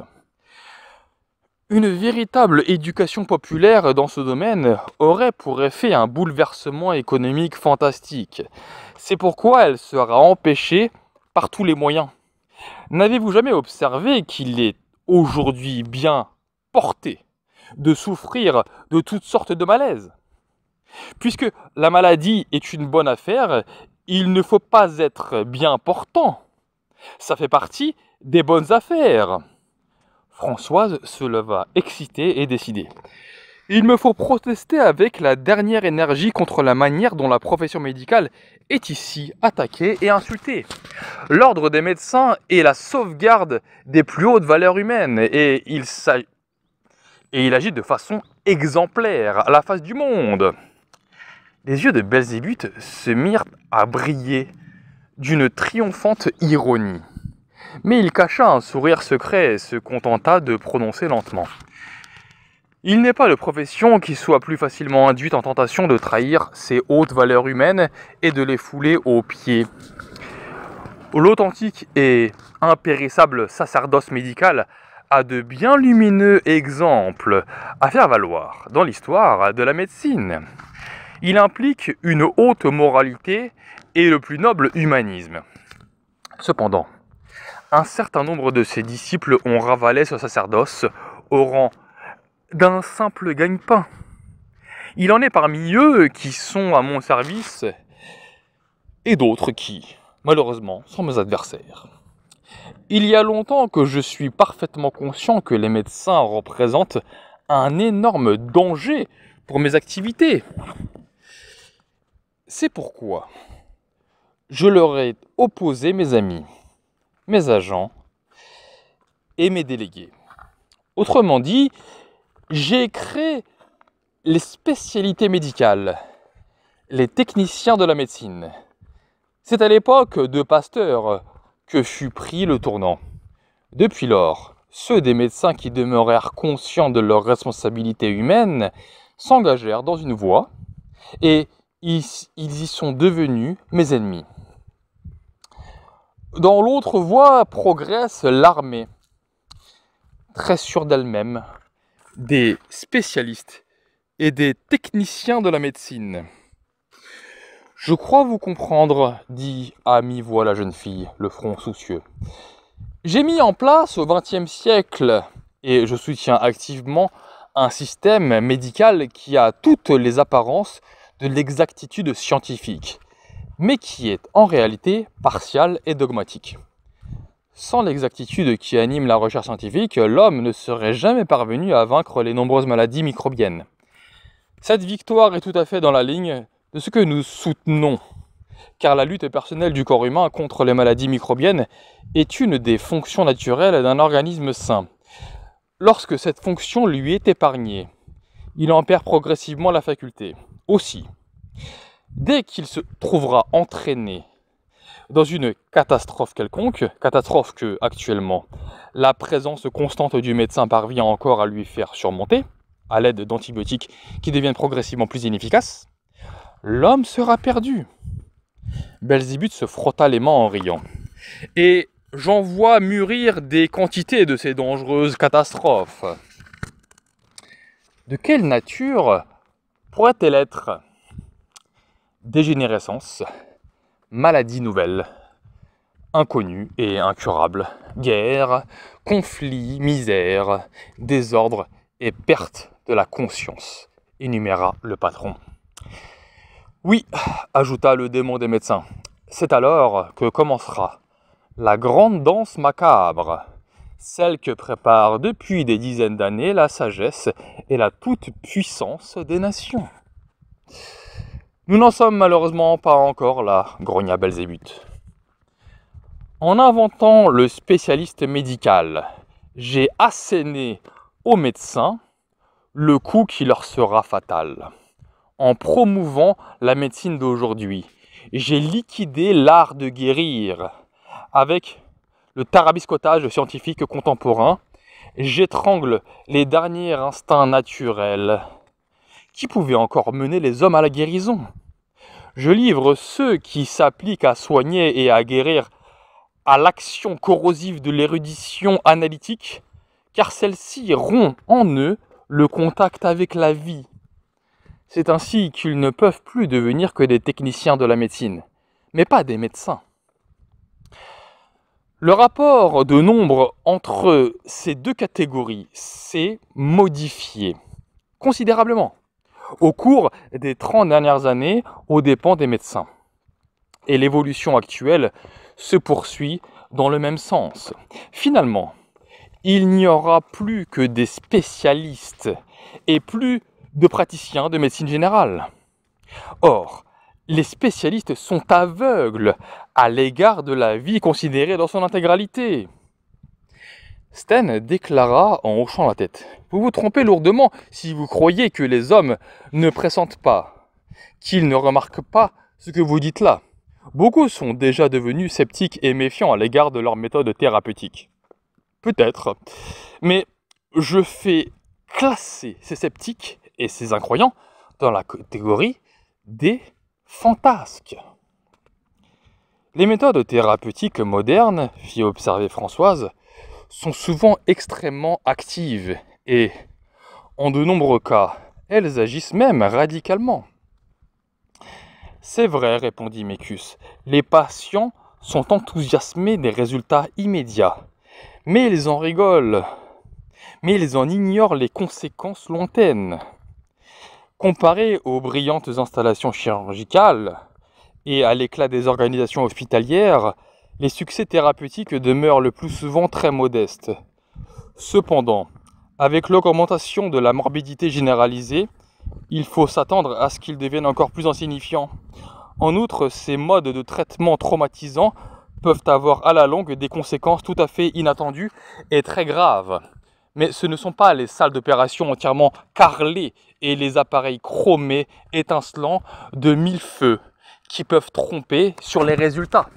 Une véritable éducation populaire dans ce domaine aurait pour effet un bouleversement économique fantastique. C'est pourquoi elle sera empêchée par tous les moyens. N'avez-vous jamais observé qu'il est aujourd'hui bien porté de souffrir de toutes sortes de malaises? Puisque la maladie est une bonne affaire, il ne faut pas être bien portant. Ça fait partie des bonnes affaires. Françoise se leva excitée et décidée. Il me faut protester avec la dernière énergie contre la manière dont la profession médicale est ici attaquée et insultée. L'ordre des médecins est la sauvegarde des plus hautes valeurs humaines et il, et il agit de façon exemplaire à la face du monde. Les yeux de Belzébuth se mirent à briller d'une triomphante ironie mais il cacha un sourire secret et se contenta de prononcer lentement. Il n'est pas de profession qui soit plus facilement induite en tentation de trahir ses hautes valeurs humaines et de les fouler aux pieds. L'authentique et impérissable sacerdoce médical a de bien lumineux exemples à faire valoir dans l'histoire de la médecine. Il implique une haute moralité et le plus noble humanisme. Cependant, un certain nombre de ses disciples ont ravalé ce sacerdoce au rang d'un simple gagne-pain. Il en est parmi eux qui sont à mon service et d'autres qui, malheureusement, sont mes adversaires. Il y a longtemps que je suis parfaitement conscient que les médecins représentent un énorme danger pour mes activités. C'est pourquoi je leur ai opposé mes amis mes agents et mes délégués. Autrement dit, j'ai créé les spécialités médicales, les techniciens de la médecine. C'est à l'époque de Pasteur que fut pris le tournant. Depuis lors, ceux des médecins qui demeurèrent conscients de leurs responsabilités humaines s'engagèrent dans une voie et ils, y sont devenus mes ennemis. Dans l'autre voie progresse l'armée, très sûre d'elle-même, des spécialistes et des techniciens de la médecine. Je crois vous comprendre, dit à mi-voix la jeune fille, le front soucieux. J'ai mis en place au XXe siècle, et je soutiens activement, un système médical qui a toutes les apparences de l'exactitude scientifique mais qui est en réalité partial et dogmatique. Sans l'exactitude qui anime la recherche scientifique, l'homme ne serait jamais parvenu à vaincre les nombreuses maladies microbiennes. Cette victoire est tout à fait dans la ligne de ce que nous soutenons, car la lutte personnelle du corps humain contre les maladies microbiennes est une des fonctions naturelles d'un organisme sain. Lorsque cette fonction lui est épargnée, il en perd progressivement la faculté. Aussi, Dès qu'il se trouvera entraîné dans une catastrophe quelconque, catastrophe que actuellement la présence constante du médecin parvient encore à lui faire surmonter, à l'aide d'antibiotiques qui deviennent progressivement plus inefficaces, l'homme sera perdu. Belzébuth se frotta les mains en riant. Et j'en vois mûrir des quantités de ces dangereuses catastrophes. De quelle nature pourrait-elle être? Dégénérescence, maladies nouvelles, inconnues et incurables, guerre, conflits, misère, désordre et perte de la conscience, énuméra le patron. Oui, ajouta le démon des médecins, c'est alors que commencera la grande danse macabre, celle que prépare depuis des dizaines d'années la sagesse et la toute-puissance des nations. Nous n'en sommes malheureusement pas encore là, grogna Belzébuth. En inventant le spécialiste médical, j'ai asséné aux médecins le coup qui leur sera fatal. En promouvant la médecine d'aujourd'hui, j'ai liquidé l'art de guérir avec le tarabiscotage scientifique contemporain. J'étrangle les derniers instincts naturels qui pouvaient encore mener les hommes à la guérison. Je livre ceux qui s'appliquent à soigner et à guérir à l'action corrosive de l'érudition analytique, car celle-ci rompt en eux le contact avec la vie. C'est ainsi qu'ils ne peuvent plus devenir que des techniciens de la médecine, mais pas des médecins. Le rapport de nombre entre ces deux catégories s'est modifié considérablement au cours des 30 dernières années aux dépens des médecins. Et l'évolution actuelle se poursuit dans le même sens. Finalement, il n'y aura plus que des spécialistes et plus de praticiens de médecine générale. Or, les spécialistes sont aveugles à l'égard de la vie considérée dans son intégralité. Sten déclara en hochant la tête. Vous vous trompez lourdement si vous croyez que les hommes ne pressentent pas, qu'ils ne remarquent pas ce que vous dites là. Beaucoup sont déjà devenus sceptiques et méfiants à l'égard de leurs méthodes thérapeutiques. Peut-être. Mais je fais classer ces sceptiques et ces incroyants dans la catégorie des fantasques. Les méthodes thérapeutiques modernes, fit observer Françoise, sont souvent extrêmement actives et, en de nombreux cas, elles agissent même radicalement. C'est vrai, répondit Mécus, les patients sont enthousiasmés des résultats immédiats, mais ils en rigolent, mais ils en ignorent les conséquences lointaines. Comparé aux brillantes installations chirurgicales et à l'éclat des organisations hospitalières, les succès thérapeutiques demeurent le plus souvent très modestes. Cependant, avec l'augmentation de la morbidité généralisée, il faut s'attendre à ce qu'ils deviennent encore plus insignifiants. En outre, ces modes de traitement traumatisants peuvent avoir à la longue des conséquences tout à fait inattendues et très graves. Mais ce ne sont pas les salles d'opération entièrement carrelées et les appareils chromés, étincelants de mille feux qui peuvent tromper sur les résultats.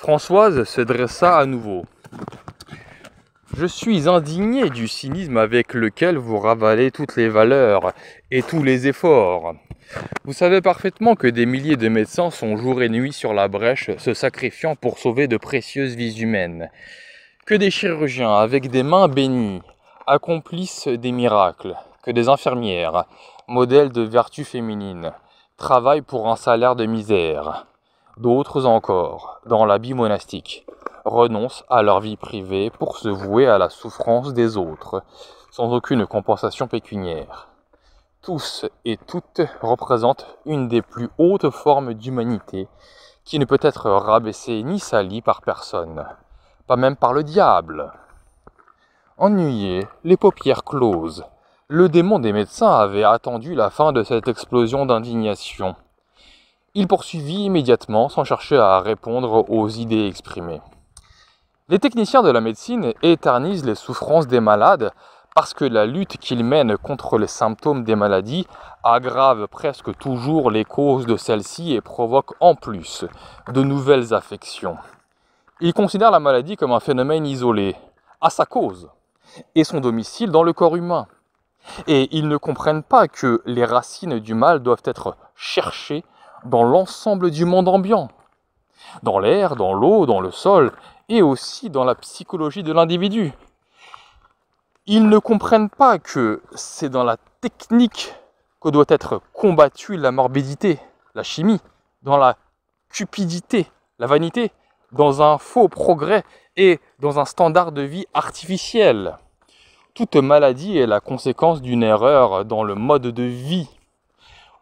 Françoise se dressa à nouveau. Je suis indigné du cynisme avec lequel vous ravalez toutes les valeurs et tous les efforts. Vous savez parfaitement que des milliers de médecins sont jour et nuit sur la brèche, se sacrifiant pour sauver de précieuses vies humaines. Que des chirurgiens avec des mains bénies accomplissent des miracles, que des infirmières, modèles de vertu féminine, travaillent pour un salaire de misère. D'autres encore, dans l'habit monastique, renoncent à leur vie privée pour se vouer à la souffrance des autres, sans aucune compensation pécuniaire. Tous et toutes représentent une des plus hautes formes d'humanité qui ne peut être rabaissée ni salie par personne, pas même par le diable. Ennuyé, les paupières closes, le démon des médecins avait attendu la fin de cette explosion d'indignation. Il poursuivit immédiatement sans chercher à répondre aux idées exprimées. Les techniciens de la médecine éternisent les souffrances des malades parce que la lutte qu'ils mènent contre les symptômes des maladies aggrave presque toujours les causes de celles-ci et provoque en plus de nouvelles affections. Ils considèrent la maladie comme un phénomène isolé, à sa cause, et son domicile dans le corps humain. Et ils ne comprennent pas que les racines du mal doivent être cherchées dans l'ensemble du monde ambiant, dans l'air, dans l'eau, dans le sol, et aussi dans la psychologie de l'individu. Ils ne comprennent pas que c'est dans la technique que doit être combattue la morbidité, la chimie, dans la cupidité, la vanité, dans un faux progrès et dans un standard de vie artificiel. Toute maladie est la conséquence d'une erreur dans le mode de vie.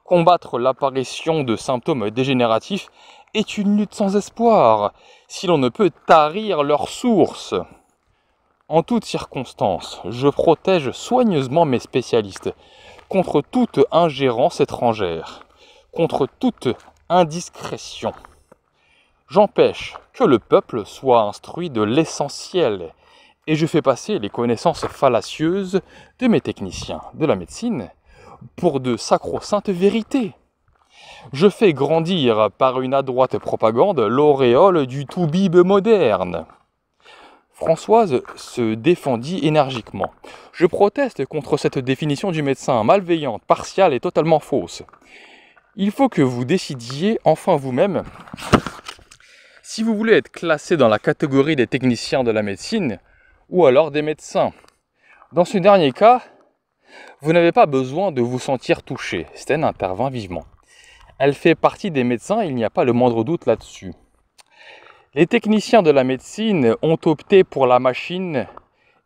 Combattre l'apparition de symptômes dégénératifs est une lutte sans espoir, si l'on ne peut tarir leur source. En toutes circonstances, je protège soigneusement mes spécialistes contre toute ingérence étrangère, contre toute indiscrétion. J'empêche que le peuple soit instruit de l'essentiel et je fais passer les connaissances fallacieuses de mes techniciens de la médecine pour de sacro-saintes vérités. Je fais grandir par une adroite propagande l'auréole du toubib moderne. Françoise se défendit énergiquement. Je proteste contre cette définition du médecin malveillante, partiale et totalement fausse. Il faut que vous décidiez enfin vous-même si vous voulez être classé dans la catégorie des techniciens de la médecine ou alors des médecins. Dans ce dernier cas, vous n'avez pas besoin de vous sentir touché. Sten intervint vivement. Elle fait partie des médecins, il n'y a pas le moindre doute là-dessus. Les techniciens de la médecine ont opté pour la machine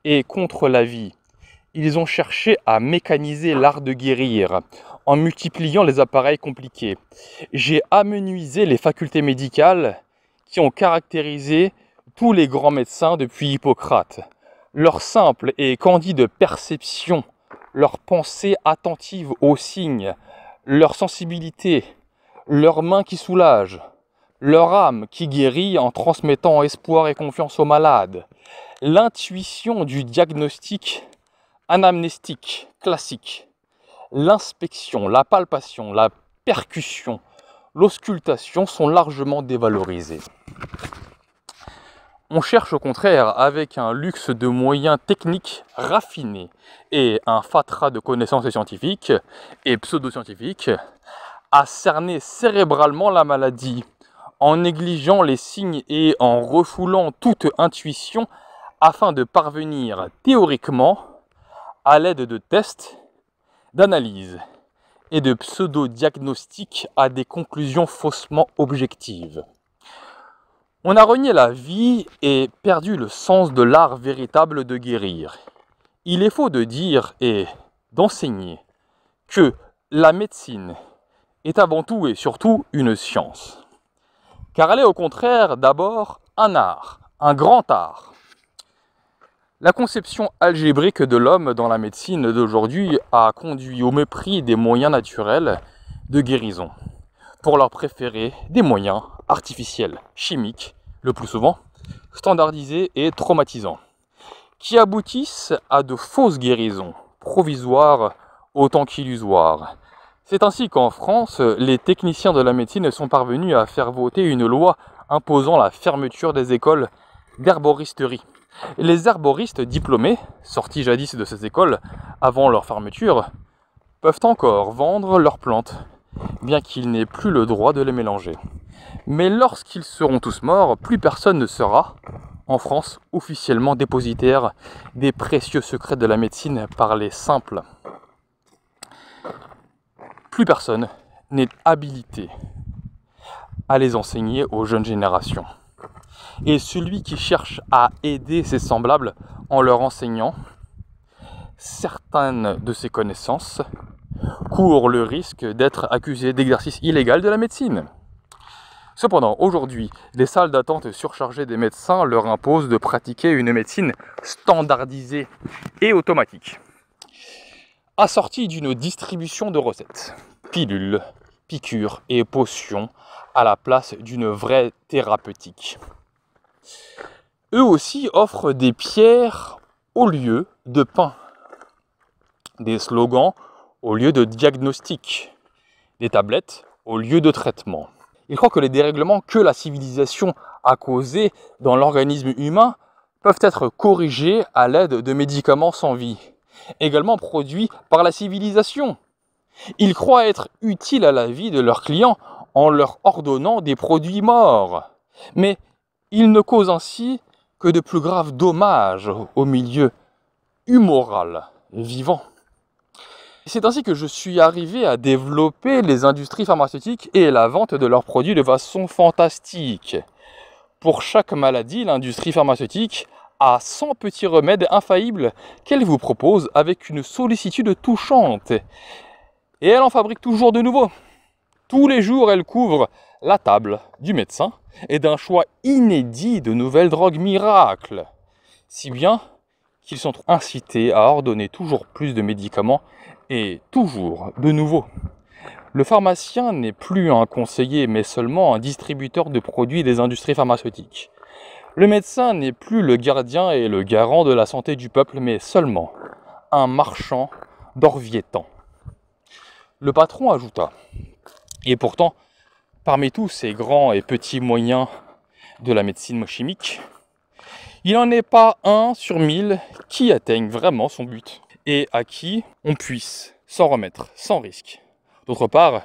et contre la vie. Ils ont cherché à mécaniser l'art de guérir en multipliant les appareils compliqués. J'ai amenuisé les facultés médicales qui ont caractérisé tous les grands médecins depuis Hippocrate. Leur simple et candide perception, leur pensée attentive aux signes, leur sensibilité, leurs mains qui soulagent, leur âme qui guérit en transmettant espoir et confiance aux malades, l'intuition du diagnostic anamnestique classique, l'inspection, la palpation, la percussion, l'auscultation sont largement dévalorisées. On cherche au contraire, avec un luxe de moyens techniques raffinés et un fatras de connaissances scientifiques et pseudo-scientifiques, à cerner cérébralement la maladie, en négligeant les signes et en refoulant toute intuition afin de parvenir théoriquement, à l'aide de tests, d'analyses et de pseudo-diagnostics à des conclusions faussement objectives. On a renié la vie et perdu le sens de l'art véritable de guérir. Il est faux de dire et d'enseigner que la médecine est avant tout et surtout une science. Car elle est au contraire d'abord un art, un grand art. La conception algébrique de l'homme dans la médecine d'aujourd'hui a conduit au mépris des moyens naturels de guérison, pour leur préférer des moyens artificiels, chimiques, le plus souvent, standardisés et traumatisants, qui aboutissent à de fausses guérisons, provisoires autant qu'illusoires. C'est ainsi qu'en France, les techniciens de la médecine sont parvenus à faire voter une loi imposant la fermeture des écoles d'herboristerie. Les herboristes diplômés, sortis jadis de ces écoles avant leur fermeture, peuvent encore vendre leurs plantes, bien qu'ils n'aient plus le droit de les mélanger. Mais lorsqu'ils seront tous morts, plus personne ne sera, en France, officiellement dépositaire des précieux secrets de la médecine par les simples. Plus personne n'est habilité à les enseigner aux jeunes générations. Et celui qui cherche à aider ses semblables en leur enseignant certaines de ses connaissances court le risque d'être accusé d'exercice illégal de la médecine. Cependant, aujourd'hui, les salles d'attente surchargées des médecins leur imposent de pratiquer une médecine standardisée et automatique, assortie d'une distribution de recettes, pilules, piqûres et potions à la place d'une vraie thérapeutique. Eux aussi offrent des pierres au lieu de pain, des slogans au lieu de diagnostic, des tablettes au lieu de traitement. Il croit que les dérèglements que la civilisation a causés dans l'organisme humain peuvent être corrigés à l'aide de médicaments sans vie, également produits par la civilisation. Ils croient être utiles à la vie de leurs clients en leur ordonnant des produits morts. Mais ils ne causent ainsi que de plus graves dommages au milieu humoral vivant. C'est ainsi que je suis arrivé à développer les industries pharmaceutiques et la vente de leurs produits de façon fantastique. Pour chaque maladie, l'industrie pharmaceutique a 100 petits remèdes infaillibles qu'elle vous propose avec une sollicitude touchante. Et elle en fabrique toujours de nouveaux. Tous les jours, elle couvre la table du médecin et d'un choix inédit de nouvelles drogues miracles. Si bien qu'ils sont incités à ordonner toujours plus de médicaments et toujours de nouveau. Le pharmacien n'est plus un conseiller, mais seulement un distributeur de produits des industries pharmaceutiques. Le médecin n'est plus le gardien et le garant de la santé du peuple, mais seulement un marchand d'orviétan. Le patron ajouta, et pourtant, parmi tous ces grands et petits moyens de la médecine chimique, il n'en est pas un sur mille qui atteigne vraiment son but et à qui on puisse s'en remettre sans risque. D'autre part,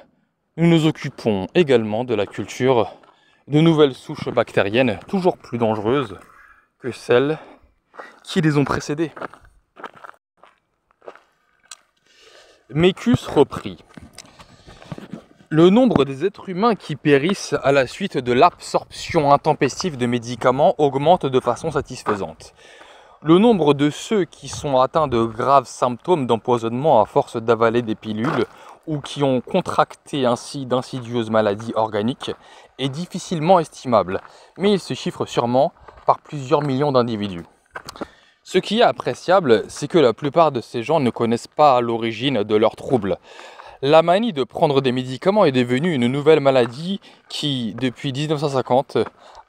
nous nous occupons également de la culture de nouvelles souches bactériennes toujours plus dangereuses que celles qui les ont précédées. Mécus reprit. Le nombre des êtres humains qui périssent à la suite de l'absorption intempestive de médicaments augmente de façon satisfaisante. Le nombre de ceux qui sont atteints de graves symptômes d'empoisonnement à force d'avaler des pilules ou qui ont contracté ainsi d'insidieuses maladies organiques est difficilement estimable, mais il se chiffre sûrement par plusieurs millions d'individus. Ce qui est appréciable, c'est que la plupart de ces gens ne connaissent pas l'origine de leurs troubles. La manie de prendre des médicaments est devenue une nouvelle maladie qui, depuis 1950,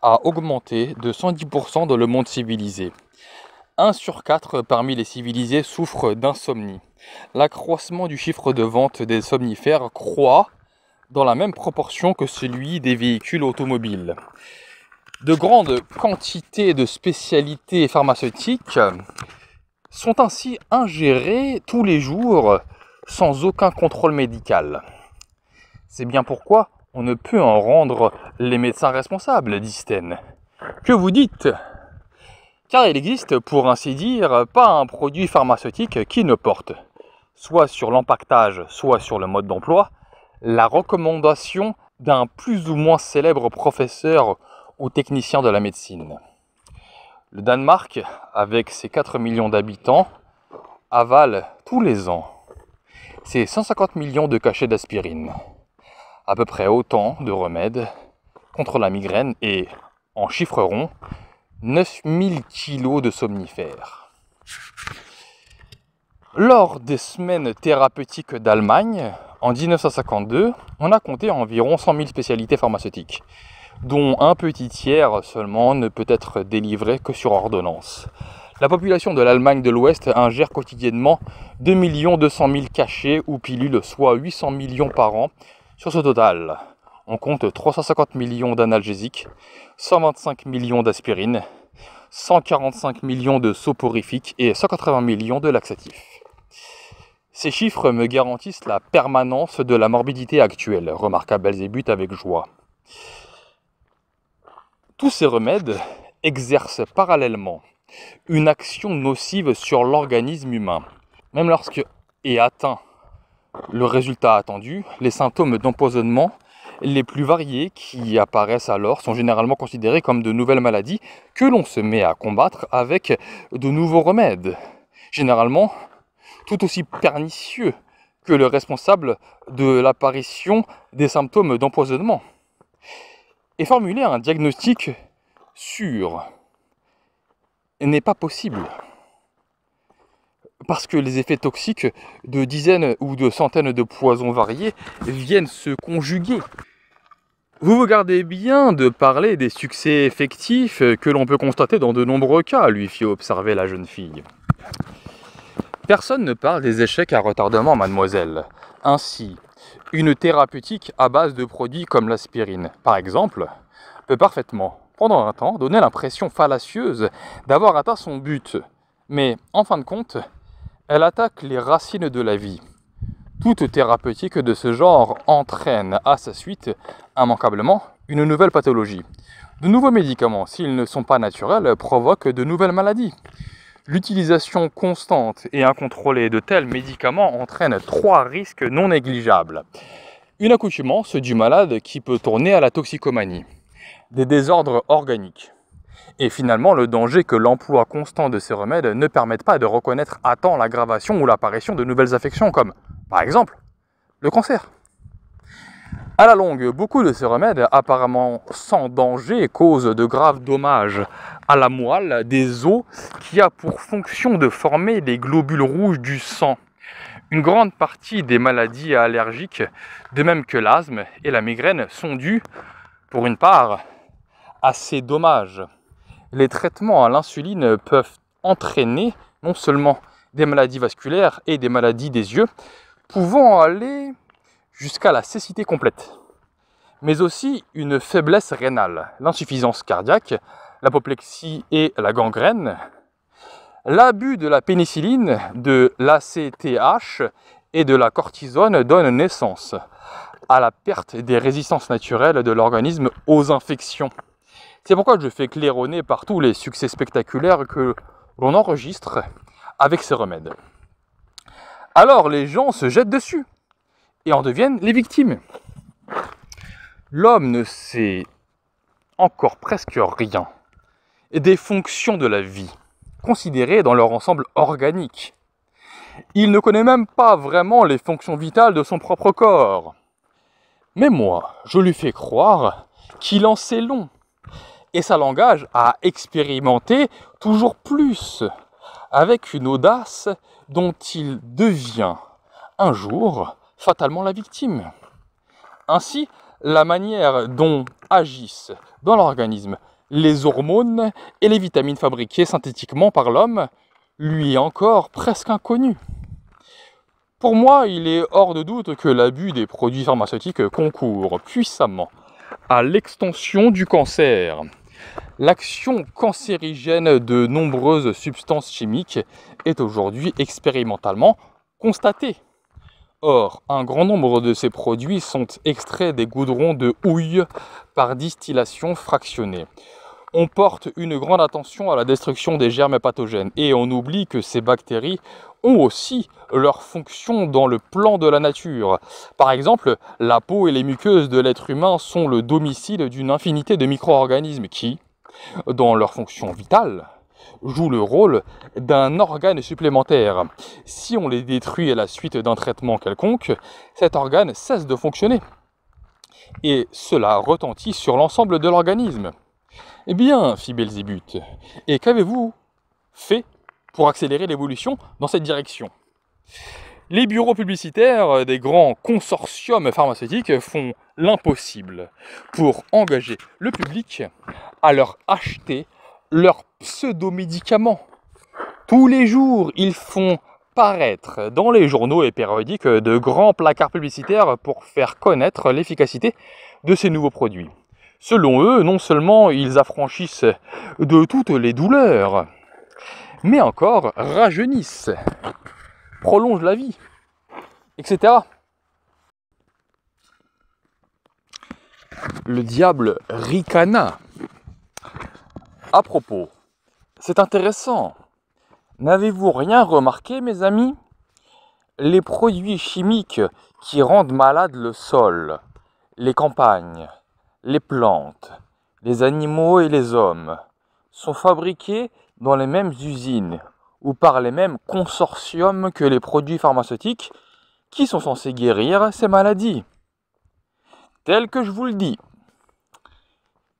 a augmenté de 110% dans le monde civilisé. 1 sur 4 parmi les civilisés souffrent d'insomnie. L'accroissement du chiffre de vente des somnifères croît dans la même proportion que celui des véhicules automobiles. De grandes quantités de spécialités pharmaceutiques sont ainsi ingérées tous les jours sans aucun contrôle médical. C'est bien pourquoi on ne peut en rendre les médecins responsables, dit Sten. Que vous dites? Car il existe, pour ainsi dire, pas un produit pharmaceutique qui ne porte, soit sur l'empaquetage, soit sur le mode d'emploi, la recommandation d'un plus ou moins célèbre professeur ou technicien de la médecine. Le Danemark, avec ses 4 millions d'habitants, avale tous les ans ses 150 millions de cachets d'aspirine, à peu près autant de remèdes contre la migraine et, en chiffre rond, 9000 kg de somnifères. Lors des semaines thérapeutiques d'Allemagne, en 1952, on a compté environ 100 000 spécialités pharmaceutiques, dont un petit tiers seulement ne peut être délivré que sur ordonnance. La population de l'Allemagne de l'Ouest ingère quotidiennement 2 200 000 cachets ou pilules, soit 800 millions par an sur ce total on compte 350 millions d'analgésiques, 125 millions d'aspirine, 145 millions de soporifiques et 180 millions de laxatifs. Ces chiffres me garantissent la permanence de la morbidité actuelle, remarqua Belzébuth avec joie. Tous ces remèdes exercent parallèlement une action nocive sur l'organisme humain. Même lorsque est atteint le résultat attendu, les symptômes d'empoisonnement les plus variés qui apparaissent alors sont généralement considérés comme de nouvelles maladies que l'on se met à combattre avec de nouveaux remèdes, généralement tout aussi pernicieux que le responsable de l'apparition des symptômes d'empoisonnement. Et formuler un diagnostic sûr n'est pas possible. Parce que les effets toxiques de dizaines ou de centaines de poisons variés viennent se conjuguer vous vous gardez bien de parler des succès effectifs que l'on peut constater dans de nombreux cas, lui fit observer la jeune fille. Personne ne parle des échecs à retardement, mademoiselle. Ainsi, une thérapeutique à base de produits comme l'aspirine, par exemple, peut parfaitement, pendant un temps, donner l'impression fallacieuse d'avoir atteint son but. Mais, en fin de compte, elle attaque les racines de la vie. Toute thérapeutique de ce genre entraîne à sa suite, immanquablement, une nouvelle pathologie. De nouveaux médicaments, s'ils ne sont pas naturels, provoquent de nouvelles maladies. L'utilisation constante et incontrôlée de tels médicaments entraîne trois risques non négligeables. Une accoutumance du malade qui peut tourner à la toxicomanie, des désordres organiques, et finalement le danger que l'emploi constant de ces remèdes ne permette pas de reconnaître à temps l'aggravation ou l'apparition de nouvelles affections comme par exemple, le cancer. À la longue, beaucoup de ces remèdes, apparemment sans danger, causent de graves dommages à la moelle des os qui a pour fonction de former les globules rouges du sang. Une grande partie des maladies allergiques, de même que l'asthme et la migraine, sont dues, pour une part, à ces dommages. Les traitements à l'insuline peuvent entraîner non seulement des maladies vasculaires et des maladies des yeux, pouvant aller jusqu'à la cécité complète, mais aussi une faiblesse rénale, l'insuffisance cardiaque, l'apoplexie et la gangrène, l'abus de la pénicilline, de l'ACTH et de la cortisone donne naissance à la perte des résistances naturelles de l'organisme aux infections. C'est pourquoi je fais claironner par tous les succès spectaculaires que l'on enregistre avec ces remèdes. Alors les gens se jettent dessus et en deviennent les victimes. L'homme ne sait encore presque rien des fonctions de la vie, considérées dans leur ensemble organique. Il ne connaît même pas vraiment les fonctions vitales de son propre corps. Mais moi, je lui fais croire qu'il en sait long, et ça l'engage à expérimenter toujours plus, avec une audace dont il devient un jour fatalement la victime. Ainsi, la manière dont agissent dans l'organisme les hormones et les vitamines fabriquées synthétiquement par l'homme lui est encore presque inconnu. Pour moi, il est hors de doute que l'abus des produits pharmaceutiques concourt puissamment à l'extension du cancer. L'action cancérigène de nombreuses substances chimiques est aujourd'hui expérimentalement constatée. Or, un grand nombre de ces produits sont extraits des goudrons de houille par distillation fractionnée. On porte une grande attention à la destruction des germes pathogènes et on oublie que ces bactéries ont aussi leur fonction dans le plan de la nature. Par exemple, la peau et les muqueuses de l'être humain sont le domicile d'une infinité de micro-organismes qui, dans leur fonction vitale, joue le rôle d'un organe supplémentaire. Si on les détruit à la suite d'un traitement quelconque, cet organe cesse de fonctionner. Et cela retentit sur l'ensemble de l'organisme. Eh bien, fit Belzébuth, et qu'avez-vous fait pour accélérer l'évolution dans cette direction Les bureaux publicitaires des grands consortiums pharmaceutiques font l'impossible pour engager le public à leur acheter leurs pseudo-médicaments. Tous les jours, ils font paraître dans les journaux et périodiques de grands placards publicitaires pour faire connaître l'efficacité de ces nouveaux produits. Selon eux, non seulement ils affranchissent de toutes les douleurs, mais encore rajeunissent, prolongent la vie, etc. Le diable ricana à propos, c'est intéressant. N'avez-vous rien remarqué, mes amis? Les produits chimiques qui rendent malade le sol, les campagnes, les plantes, les animaux et les hommes sont fabriqués dans les mêmes usines ou par les mêmes consortiums que les produits pharmaceutiques qui sont censés guérir ces maladies. Tel que je vous le dis,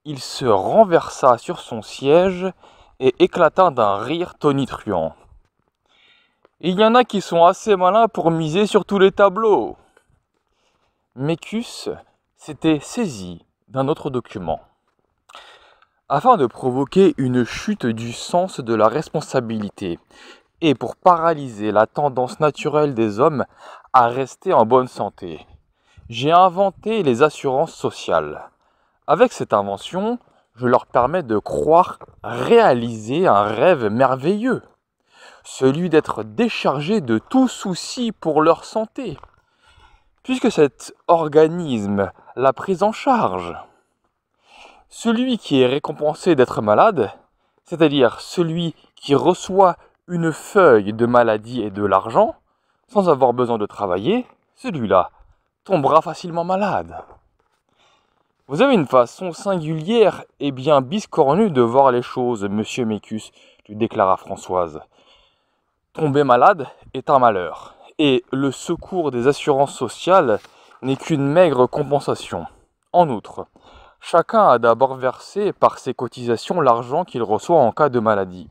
il se renversa sur son siège et éclata d'un rire tonitruant. Il y en a qui sont assez malins pour miser sur tous les tableaux. Mécus s'était saisi d'un autre document. Afin de provoquer une chute du sens de la responsabilité et pour paralyser la tendance naturelle des hommes à rester en bonne santé, j'ai inventé les assurances sociales. Avec cette invention, je leur permets de croire réaliser un rêve merveilleux, celui d'être déchargés de tout souci pour leur santé, puisque cet organisme l'a prise en charge. Celui qui est récompensé d'être malade, c'est-à-dire celui qui reçoit une feuille de maladie et de l'argent, sans avoir besoin de travailler, celui-là tombera facilement malade. Vous avez une façon singulière et bien biscornue de voir les choses, monsieur Mécus, lui déclara Françoise. Tomber malade est un malheur, et le secours des assurances sociales n'est qu'une maigre compensation. En outre, chacun a d'abord versé par ses cotisations l'argent qu'il reçoit en cas de maladie.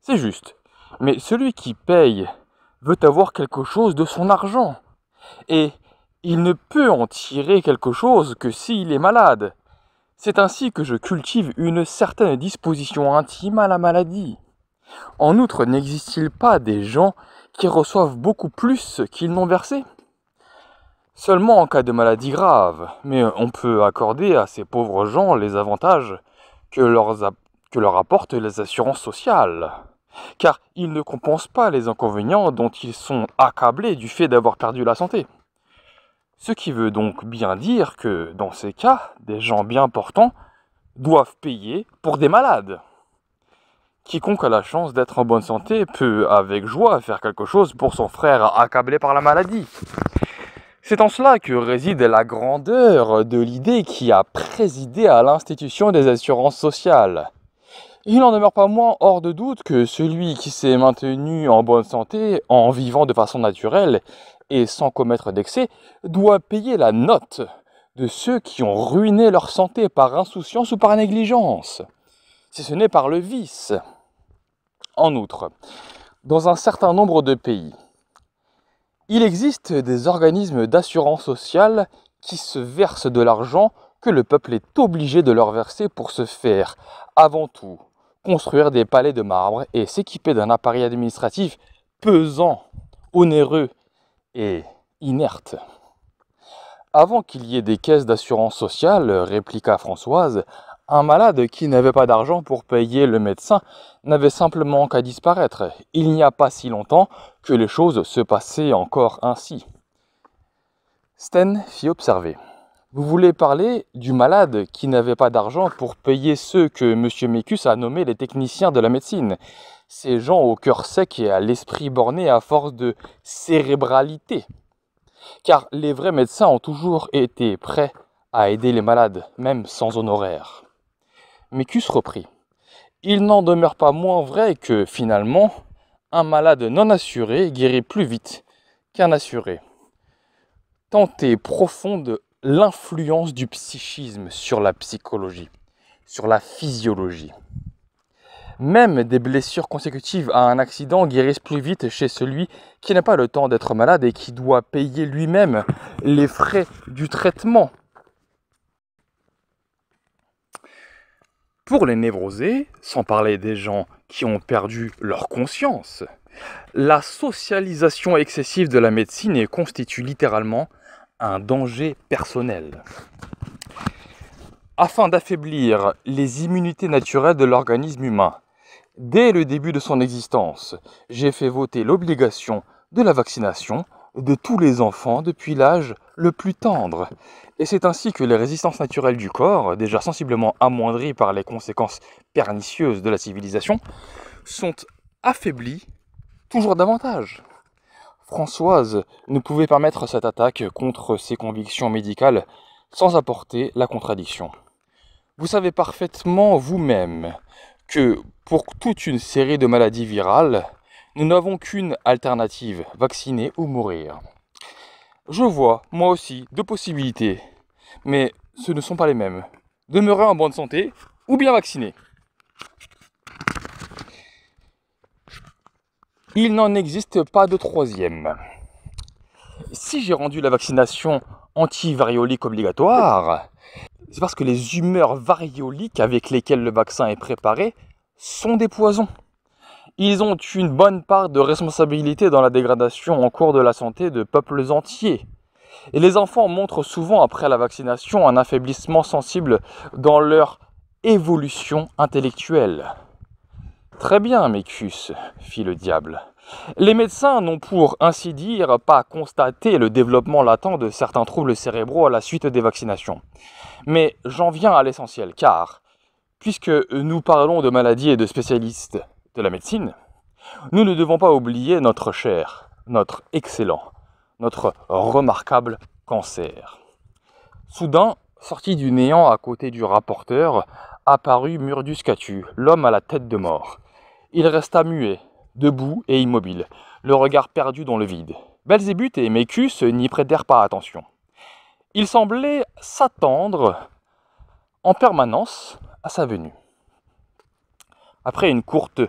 C'est juste, mais celui qui paye veut avoir quelque chose de son argent. Et il ne peut en tirer quelque chose que s'il est malade. C'est ainsi que je cultive une certaine disposition intime à la maladie. En outre, n'existe-t-il pas des gens qui reçoivent beaucoup plus qu'ils n'ont versé? Seulement en cas de maladie grave, mais on peut accorder à ces pauvres gens les avantages que, leur apportent les assurances sociales, car ils ne compensent pas les inconvénients dont ils sont accablés du fait d'avoir perdu la santé. Ce qui veut donc bien dire que, dans ces cas, des gens bien portants doivent payer pour des malades. Quiconque a la chance d'être en bonne santé peut avec joie faire quelque chose pour son frère accablé par la maladie. C'est en cela que réside la grandeur de l'idée qui a présidé à l'institution des assurances sociales. Il n'en demeure pas moins hors de doute que celui qui s'est maintenu en bonne santé en vivant de façon naturelle et sans commettre d'excès doit payer la note de ceux qui ont ruiné leur santé par insouciance ou par négligence, si ce n'est par le vice. En outre, dans un certain nombre de pays, il existe des organismes d'assurance sociale qui se versent de l'argent que le peuple est obligé de leur verser pour se faire, avant tout, construire des palais de marbre et s'équiper d'un appareil administratif pesant, onéreux et inerte. Avant qu'il y ait des caisses d'assurance sociale, répliqua Françoise, un malade qui n'avait pas d'argent pour payer le médecin n'avait simplement qu'à disparaître. Il n'y a pas si longtemps que les choses se passaient encore ainsi. Sten fit observer. Vous voulez parler du malade qui n'avait pas d'argent pour payer ceux que M. Mécus a nommés les techniciens de la médecine. Ces gens au cœur sec et à l'esprit borné à force de cérébralité. Car les vrais médecins ont toujours été prêts à aider les malades, même sans honoraires. Mécus reprit. Il n'en demeure pas moins vrai que, finalement, un malade non assuré guérit plus vite qu'un assuré. Tant est profonde l'influence du psychisme sur la psychologie, sur la physiologie. Même des blessures consécutives à un accident guérissent plus vite chez celui qui n'a pas le temps d'être malade et qui doit payer lui-même les frais du traitement. Pour les névrosés, sans parler des gens qui ont perdu leur conscience, la socialisation excessive de la médecine constitue littéralement un danger personnel. Afin d'affaiblir les immunités naturelles de l'organisme humain, dès le début de son existence, j'ai fait voter l'obligation de la vaccination de tous les enfants depuis l'âge le plus tendre. Et c'est ainsi que les résistances naturelles du corps, déjà sensiblement amoindries par les conséquences pernicieuses de la civilisation, sont affaiblies toujours davantage. Françoise ne pouvait permettre cette attaque contre ses convictions médicales sans apporter la contradiction. Vous savez parfaitement vous-même que pour toute une série de maladies virales, nous n'avons qu'une alternative, vacciner ou mourir. Je vois, moi aussi, deux possibilités, mais ce ne sont pas les mêmes. Demeurer en bonne santé ou bien vacciner. Il n'en existe pas de troisième. Si j'ai rendu la vaccination antivariolique obligatoire, c'est parce que les humeurs varioliques avec lesquelles le vaccin est préparé sont des poisons. Ils ont une bonne part de responsabilité dans la dégradation en cours de la santé de peuples entiers. Et les enfants montrent souvent après la vaccination un affaiblissement sensible dans leur évolution intellectuelle. Très bien, Mécus, fit le diable. Les médecins n'ont pour ainsi dire pas constaté le développement latent de certains troubles cérébraux à la suite des vaccinations. Mais j'en viens à l'essentiel, car, puisque nous parlons de maladies et de spécialistes de la médecine, nous ne devons pas oublier notre cher, notre excellent, notre remarquable cancer. Soudain, sorti du néant à côté du rapporteur, apparut Murdus Catu, l'homme à la tête de mort. Il resta muet, debout et immobile, le regard perdu dans le vide. Belzébuth et Mécus n'y prêtèrent pas attention. Ils semblaient s'attendre en permanence à sa venue. Après une courte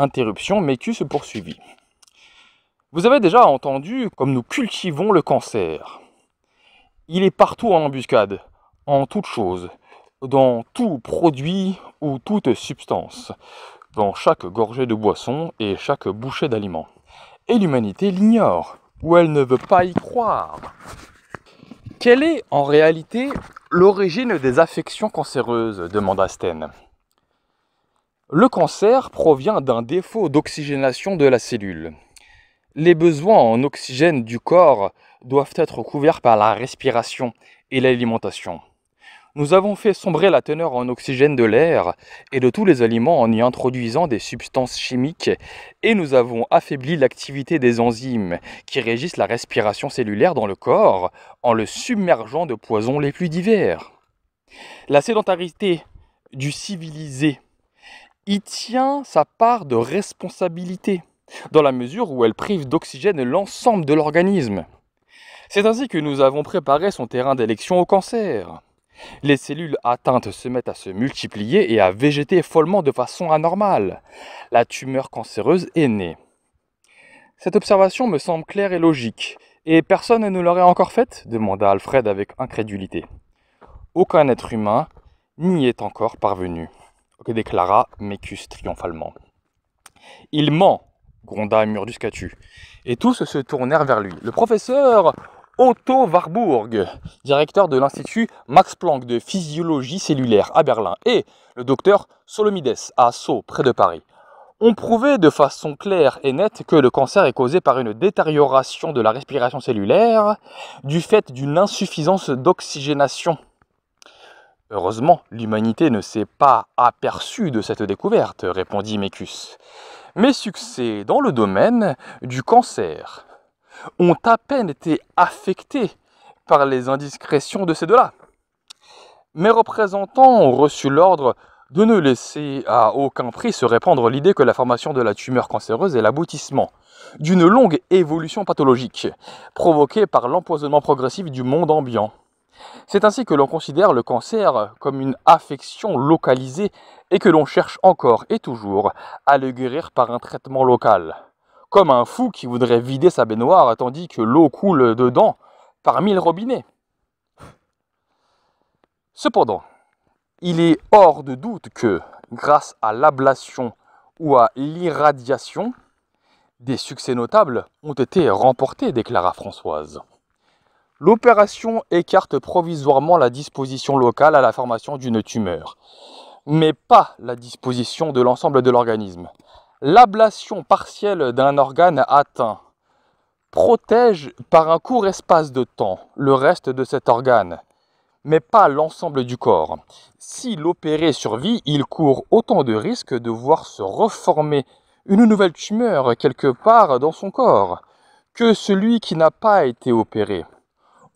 interruption, Mécus se poursuivit. Vous avez déjà entendu comme nous cultivons le cancer. Il est partout en embuscade, en toute chose, dans tout produit ou toute substance, dans chaque gorgée de boisson et chaque bouchée d'aliment. Et l'humanité l'ignore, ou elle ne veut pas y croire. Quelle est en réalité l'origine des affections cancéreuses? demanda Sten. Le cancer provient d'un défaut d'oxygénation de la cellule les besoins en oxygène du corps doivent être couverts par la respiration et l'alimentation. Nous avons fait sombrer la teneur en oxygène de l'air et de tous les aliments en y introduisant des substances chimiques et nous avons affaibli l'activité des enzymes qui régissent la respiration cellulaire dans le corps en le submergeant de poisons les plus divers. La sédentarité du civilisé y tient sa part de responsabilité dans la mesure où elle prive d'oxygène l'ensemble de l'organisme. C'est ainsi que nous avons préparé son terrain d'élection au cancer. Les cellules atteintes se mettent à se multiplier et à végéter follement de façon anormale. La tumeur cancéreuse est née. Cette observation me semble claire et logique. Et personne ne l'aurait encore faite demanda Alfred avec incrédulité. Aucun être humain n'y est encore parvenu, déclara Mécus triomphalement. Il ment, gronda Murduscatu. Et tous se tournèrent vers lui. Le professeur Otto Warburg, directeur de l'Institut Max Planck de physiologie cellulaire à Berlin, et le docteur Solomides à Sceaux, près de Paris, ont prouvé de façon claire et nette que le cancer est causé par une détérioration de la respiration cellulaire du fait d'une insuffisance d'oxygénation. Heureusement, l'humanité ne s'est pas aperçue de cette découverte, répondit Mécus. Mes succès dans le domaine du cancer ont à peine été affectés par les indiscrétions de ces deux-là. Mes représentants ont reçu l'ordre de ne laisser à aucun prix se répandre l'idée que la formation de la tumeur cancéreuse est l'aboutissement d'une longue évolution pathologique provoquée par l'empoisonnement progressif du monde ambiant. C'est ainsi que l'on considère le cancer comme une affection localisée et que l'on cherche encore et toujours à le guérir par un traitement local. Comme un fou qui voudrait vider sa baignoire tandis que l'eau coule dedans par mille robinets. Cependant, il est hors de doute que, grâce à l'ablation ou à l'irradiation, des succès notables ont été remportés, déclara Françoise. L'opération écarte provisoirement la disposition locale à la formation d'une tumeur, mais pas la disposition de l'ensemble de l'organisme. L'ablation partielle d'un organe atteint protège par un court espace de temps le reste de cet organe, mais pas l'ensemble du corps. Si l'opéré survit, il court autant de risques de voir se reformer une nouvelle tumeur quelque part dans son corps que celui qui n'a pas été opéré.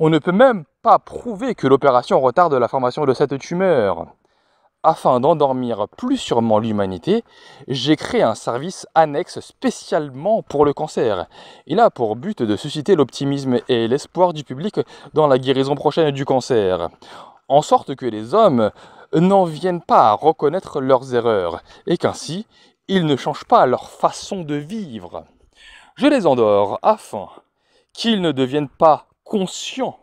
On ne peut même pas prouver que l'opération retarde la formation de cette tumeur. Afin d'endormir plus sûrement l'humanité, j'ai créé un service annexe spécialement pour le cancer. Il a pour but de susciter l'optimisme et l'espoir du public dans la guérison prochaine du cancer, en sorte que les hommes n'en viennent pas à reconnaître leurs erreurs, et qu'ainsi ils ne changent pas leur façon de vivre. Je les endors afin qu'ils ne deviennent pas conscients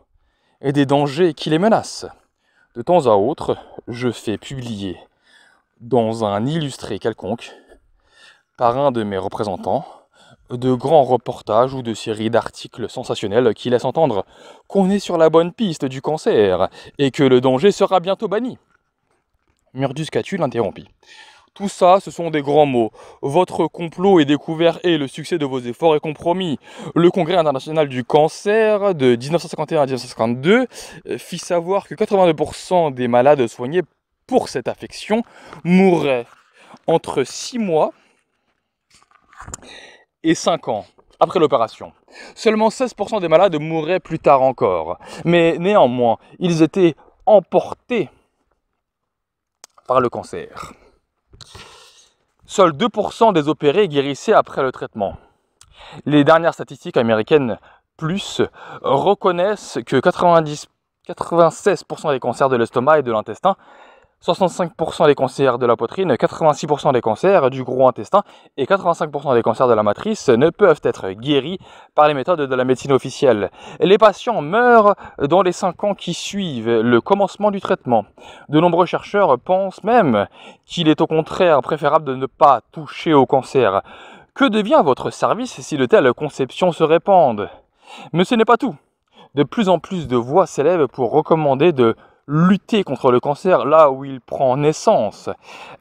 et des dangers qui les menacent. De temps à autre, je fais publier dans un illustré quelconque, par un de mes représentants, de grands reportages ou de séries d'articles sensationnels qui laissent entendre qu'on est sur la bonne piste du cancer et que le danger sera bientôt banni. Murdus Catu l'interrompit. Tout ça, ce sont des grands mots. Votre complot est découvert et le succès de vos efforts est compromis. Le Congrès international du cancer de 1951 à 1952 euh, fit savoir que 82% des malades soignés pour cette affection mourraient entre 6 mois et 5 ans après l'opération. Seulement 16% des malades mouraient plus tard encore. Mais néanmoins, ils étaient emportés par le cancer. Seuls 2% des opérés guérissaient après le traitement. Les dernières statistiques américaines plus reconnaissent que 90, 96% des cancers de l'estomac et de l'intestin 65% des cancers de la poitrine, 86% des cancers du gros intestin et 85% des cancers de la matrice ne peuvent être guéris par les méthodes de la médecine officielle. Les patients meurent dans les 5 ans qui suivent le commencement du traitement. De nombreux chercheurs pensent même qu'il est au contraire préférable de ne pas toucher au cancer. Que devient votre service si de telles conceptions se répandent? Mais ce n'est pas tout. De plus en plus de voix s'élèvent pour recommander de lutter contre le cancer là où il prend naissance.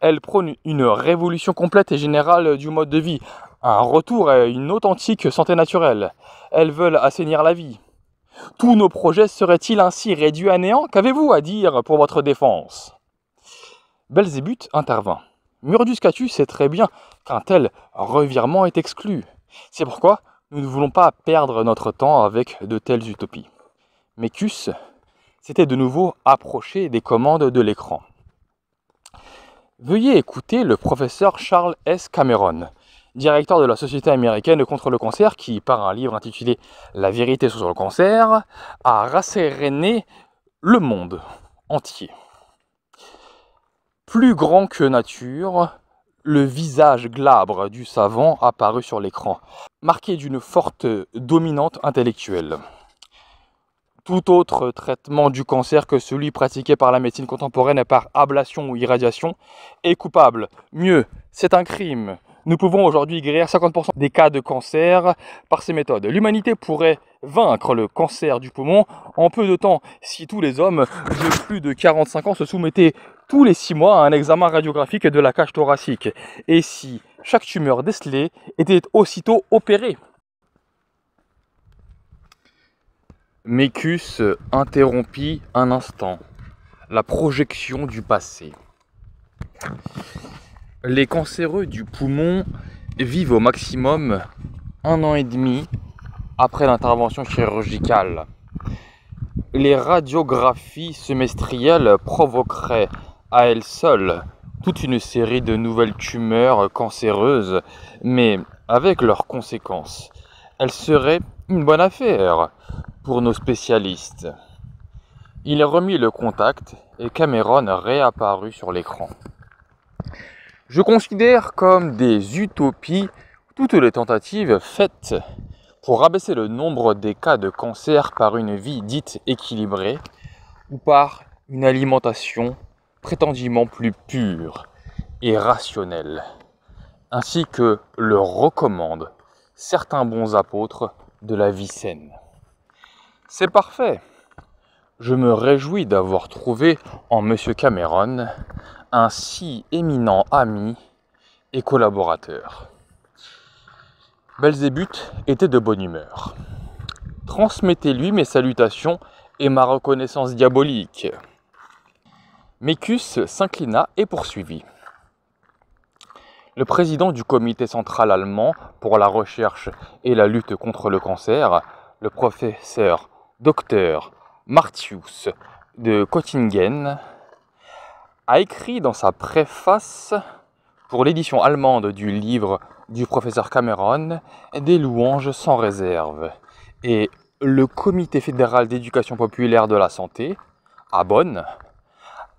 Elle prône une révolution complète et générale du mode de vie, un retour à une authentique santé naturelle. Elles veulent assainir la vie. Tous nos projets seraient-ils ainsi réduits à néant Qu'avez-vous à dire pour votre défense? Belzébuth intervint. Murdus Catus sait très bien qu'un tel revirement est exclu. C'est pourquoi nous ne voulons pas perdre notre temps avec de telles utopies. Mécus c'était de nouveau approcher des commandes de l'écran. Veuillez écouter le professeur Charles S. Cameron, directeur de la Société américaine contre le cancer, qui, par un livre intitulé La vérité sur le cancer, a rasséréné le monde entier. Plus grand que nature, le visage glabre du savant apparut sur l'écran, marqué d'une forte dominante intellectuelle tout autre traitement du cancer que celui pratiqué par la médecine contemporaine par ablation ou irradiation est coupable. Mieux, c'est un crime. Nous pouvons aujourd'hui guérir 50% des cas de cancer par ces méthodes. L'humanité pourrait vaincre le cancer du poumon en peu de temps si tous les hommes de plus de 45 ans se soumettaient tous les 6 mois à un examen radiographique de la cage thoracique et si chaque tumeur décelée était aussitôt opérée? Mécus interrompit un instant la projection du passé. Les cancéreux du poumon vivent au maximum un an et demi après l'intervention chirurgicale. Les radiographies semestrielles provoqueraient à elles seules toute une série de nouvelles tumeurs cancéreuses, mais avec leurs conséquences. Elles seraient une bonne affaire nos spécialistes. Il remit le contact et Cameron réapparut sur l'écran. Je considère comme des utopies toutes les tentatives faites pour abaisser le nombre des cas de cancer par une vie dite équilibrée ou par une alimentation prétendument plus pure et rationnelle, ainsi que le recommandent certains bons apôtres de la vie saine. C'est parfait. Je me réjouis d'avoir trouvé en M. Cameron un si éminent ami et collaborateur. Belzébuth était de bonne humeur. Transmettez-lui mes salutations et ma reconnaissance diabolique. Mécus s'inclina et poursuivit. Le président du comité central allemand pour la recherche et la lutte contre le cancer, le professeur Dr Martius de Kottingen a écrit dans sa préface pour l'édition allemande du livre du professeur Cameron des louanges sans réserve. Et le Comité fédéral d'éducation populaire de la santé, à Bonn,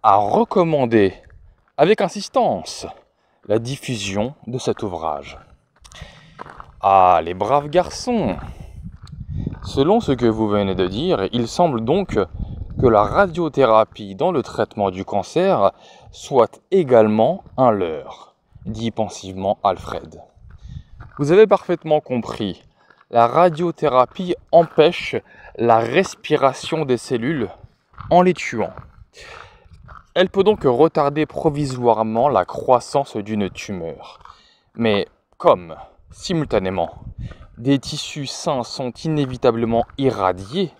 a recommandé avec insistance la diffusion de cet ouvrage. Ah, les braves garçons Selon ce que vous venez de dire, il semble donc que la radiothérapie dans le traitement du cancer soit également un leurre, dit pensivement Alfred. Vous avez parfaitement compris, la radiothérapie empêche la respiration des cellules en les tuant. Elle peut donc retarder provisoirement la croissance d'une tumeur. Mais comme, simultanément, des tissus sains sont inévitablement irradiés,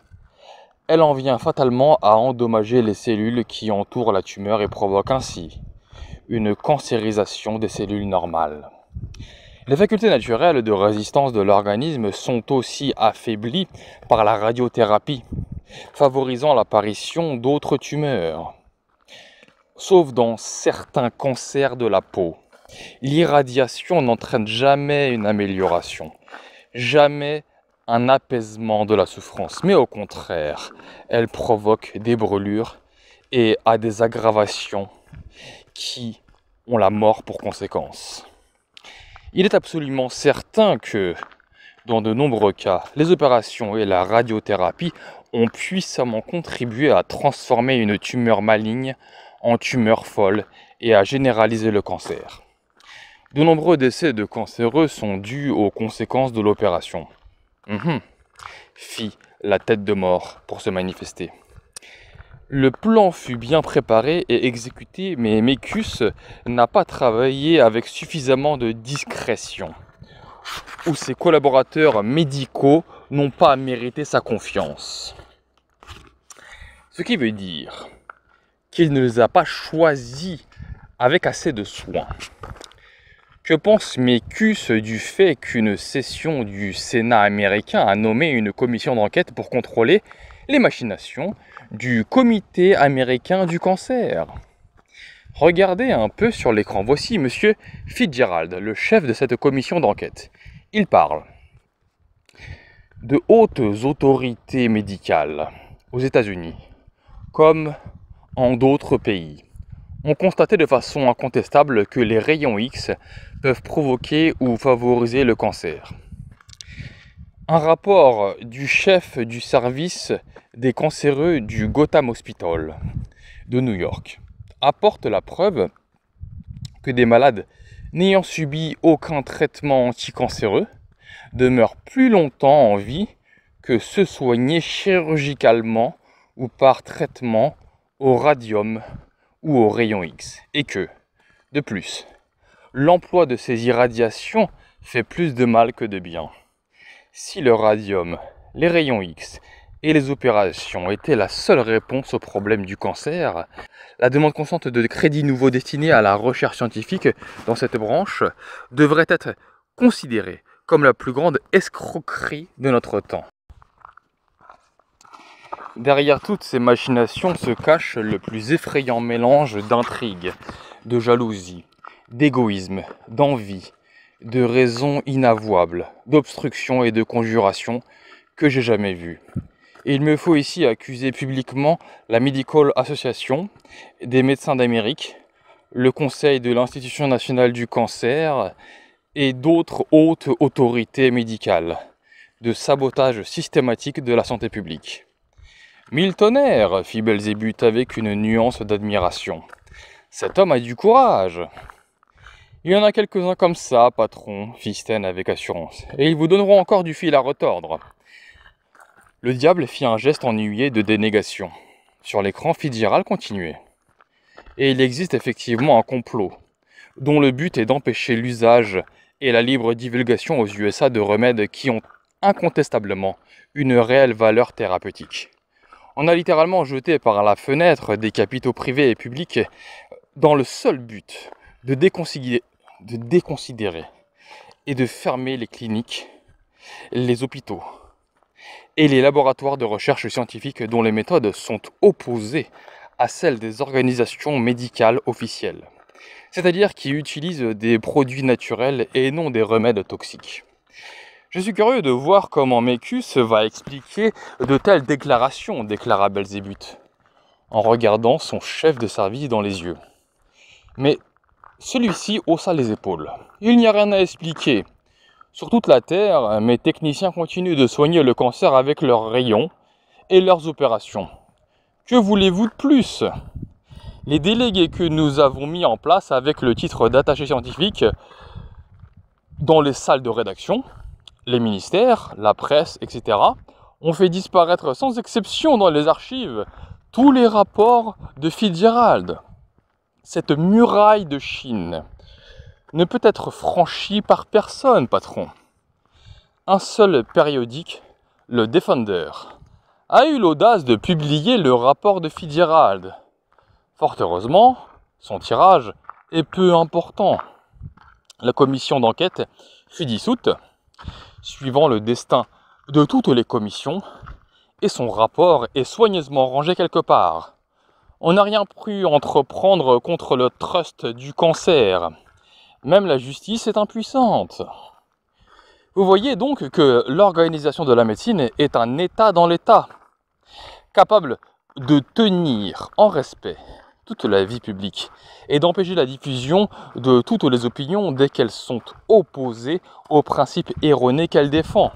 elle en vient fatalement à endommager les cellules qui entourent la tumeur et provoque ainsi une cancérisation des cellules normales. Les facultés naturelles de résistance de l'organisme sont aussi affaiblies par la radiothérapie, favorisant l'apparition d'autres tumeurs. Sauf dans certains cancers de la peau, l'irradiation n'entraîne jamais une amélioration jamais un apaisement de la souffrance, mais au contraire, elle provoque des brûlures et a des aggravations qui ont la mort pour conséquence. Il est absolument certain que, dans de nombreux cas, les opérations et la radiothérapie ont puissamment contribué à transformer une tumeur maligne en tumeur folle et à généraliser le cancer. De nombreux décès de cancéreux sont dus aux conséquences de l'opération. Mhm. Fit la tête de mort pour se manifester. Le plan fut bien préparé et exécuté, mais Mécus n'a pas travaillé avec suffisamment de discrétion, ou ses collaborateurs médicaux n'ont pas mérité sa confiance. Ce qui veut dire qu'il ne les a pas choisis avec assez de soin. Que pense Mécus du fait qu'une session du Sénat américain a nommé une commission d'enquête pour contrôler les machinations du Comité américain du cancer? Regardez un peu sur l'écran. Voici Monsieur Fitzgerald, le chef de cette commission d'enquête. Il parle de hautes autorités médicales aux États-Unis, comme en d'autres pays, ont constaté de façon incontestable que les rayons X peuvent provoquer ou favoriser le cancer. Un rapport du chef du service des cancéreux du Gotham Hospital de New York apporte la preuve que des malades n'ayant subi aucun traitement anticancéreux demeurent plus longtemps en vie que ceux soignés chirurgicalement ou par traitement au radium ou au rayon X. Et que, de plus, l'emploi de ces irradiations fait plus de mal que de bien. Si le radium, les rayons X et les opérations étaient la seule réponse au problème du cancer, la demande constante de crédits nouveaux destinés à la recherche scientifique dans cette branche devrait être considérée comme la plus grande escroquerie de notre temps. Derrière toutes ces machinations se cache le plus effrayant mélange d'intrigue, de jalousie, d'égoïsme, d'envie, de raisons inavouables, d'obstruction et de conjuration que j'ai jamais vu. Il me faut ici accuser publiquement la Medical Association des médecins d'Amérique, le Conseil de l'Institution nationale du cancer et d'autres hautes autorités médicales de sabotage systématique de la santé publique. Mille tonnerres, fit Belzébuth avec une nuance d'admiration. Cet homme a du courage. Il y en a quelques-uns comme ça, patron, fit Sten avec assurance, et ils vous donneront encore du fil à retordre. Le diable fit un geste ennuyé de dénégation. Sur l'écran, Fitzgerald continuait. Et il existe effectivement un complot, dont le but est d'empêcher l'usage et la libre divulgation aux USA de remèdes qui ont incontestablement une réelle valeur thérapeutique. On a littéralement jeté par la fenêtre des capitaux privés et publics dans le seul but de déconsidérer, et de fermer les cliniques, les hôpitaux et les laboratoires de recherche scientifique dont les méthodes sont opposées à celles des organisations médicales officielles, c'est-à-dire qui utilisent des produits naturels et non des remèdes toxiques. Je suis curieux de voir comment Mécus va expliquer de telles déclarations, déclara Belzébuth, en regardant son chef de service dans les yeux. Mais celui-ci haussa les épaules. Il n'y a rien à expliquer. Sur toute la Terre, mes techniciens continuent de soigner le cancer avec leurs rayons et leurs opérations. Que voulez-vous de plus? Les délégués que nous avons mis en place avec le titre d'attaché scientifique dans les salles de rédaction les ministères, la presse, etc., ont fait disparaître sans exception dans les archives tous les rapports de Fitzgerald. Cette muraille de Chine ne peut être franchie par personne, patron. Un seul périodique, le Defender, a eu l'audace de publier le rapport de Fitzgerald. Fort heureusement, son tirage est peu important. La commission d'enquête fut dissoute suivant le destin de toutes les commissions, et son rapport est soigneusement rangé quelque part. On n'a rien pu entreprendre contre le trust du cancer. Même la justice est impuissante. Vous voyez donc que l'organisation de la médecine est un État dans l'État, capable de tenir en respect la vie publique et d'empêcher la diffusion de toutes les opinions dès qu'elles sont opposées aux principes erronés qu'elle défend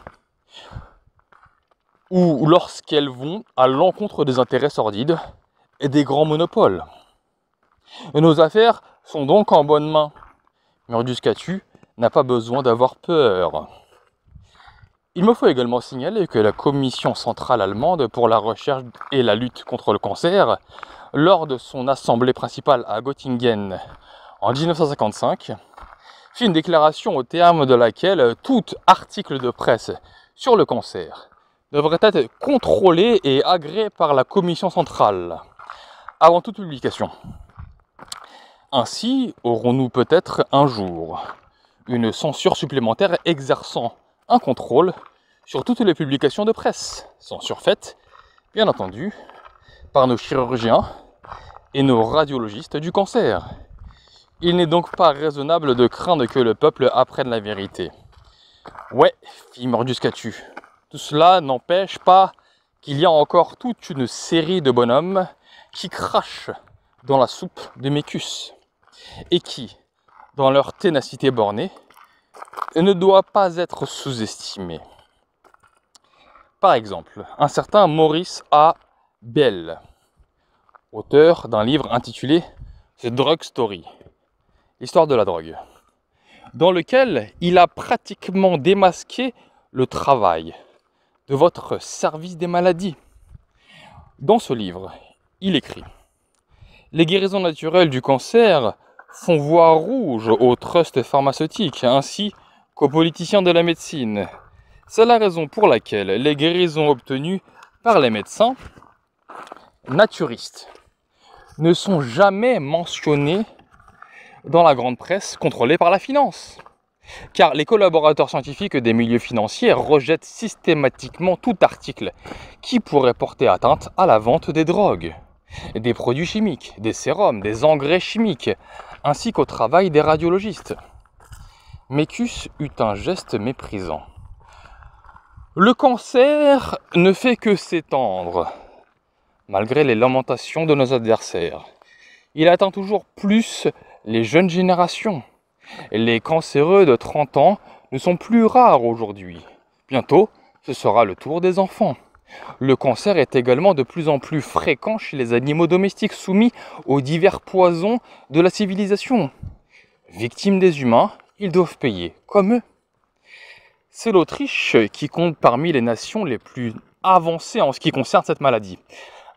ou lorsqu'elles vont à l'encontre des intérêts sordides et des grands monopoles. nos affaires sont donc en bonne main. Murdus Catu n'a pas besoin d'avoir peur. Il me faut également signaler que la Commission centrale allemande pour la recherche et la lutte contre le cancer, lors de son assemblée principale à Göttingen en 1955, fit une déclaration au terme de laquelle tout article de presse sur le cancer devrait être contrôlé et agréé par la commission centrale avant toute publication. Ainsi aurons-nous peut-être un jour une censure supplémentaire exerçant un contrôle sur toutes les publications de presse, censure faite, bien entendu, par nos chirurgiens et nos radiologistes du cancer. Il n'est donc pas raisonnable de craindre que le peuple apprenne la vérité. Ouais, fit Mordus Catu, tout cela n'empêche pas qu'il y a encore toute une série de bonhommes qui crachent dans la soupe de Mécus et qui, dans leur ténacité bornée, ne doit pas être sous-estimé. Par exemple, un certain Maurice A. Bell, auteur d'un livre intitulé The Drug Story, l'histoire de la drogue, dans lequel il a pratiquement démasqué le travail, de votre service des maladies. Dans ce livre, il écrit Les guérisons naturelles du cancer font voir rouge aux trusts pharmaceutiques ainsi qu'aux politiciens de la médecine. C'est la raison pour laquelle les guérisons obtenues par les médecins naturistes ne sont jamais mentionnées dans la grande presse contrôlée par la finance. Car les collaborateurs scientifiques des milieux financiers rejettent systématiquement tout article qui pourrait porter atteinte à la vente des drogues, des produits chimiques, des sérums, des engrais chimiques, ainsi qu'au travail des radiologistes. Mécus eut un geste méprisant. Le cancer ne fait que s'étendre, malgré les lamentations de nos adversaires. Il atteint toujours plus les jeunes générations les cancéreux de 30 ans ne sont plus rares aujourd'hui. Bientôt, ce sera le tour des enfants. Le cancer est également de plus en plus fréquent chez les animaux domestiques soumis aux divers poisons de la civilisation. Victimes des humains, ils doivent payer, comme eux. C'est l'Autriche qui compte parmi les nations les plus avancées en ce qui concerne cette maladie.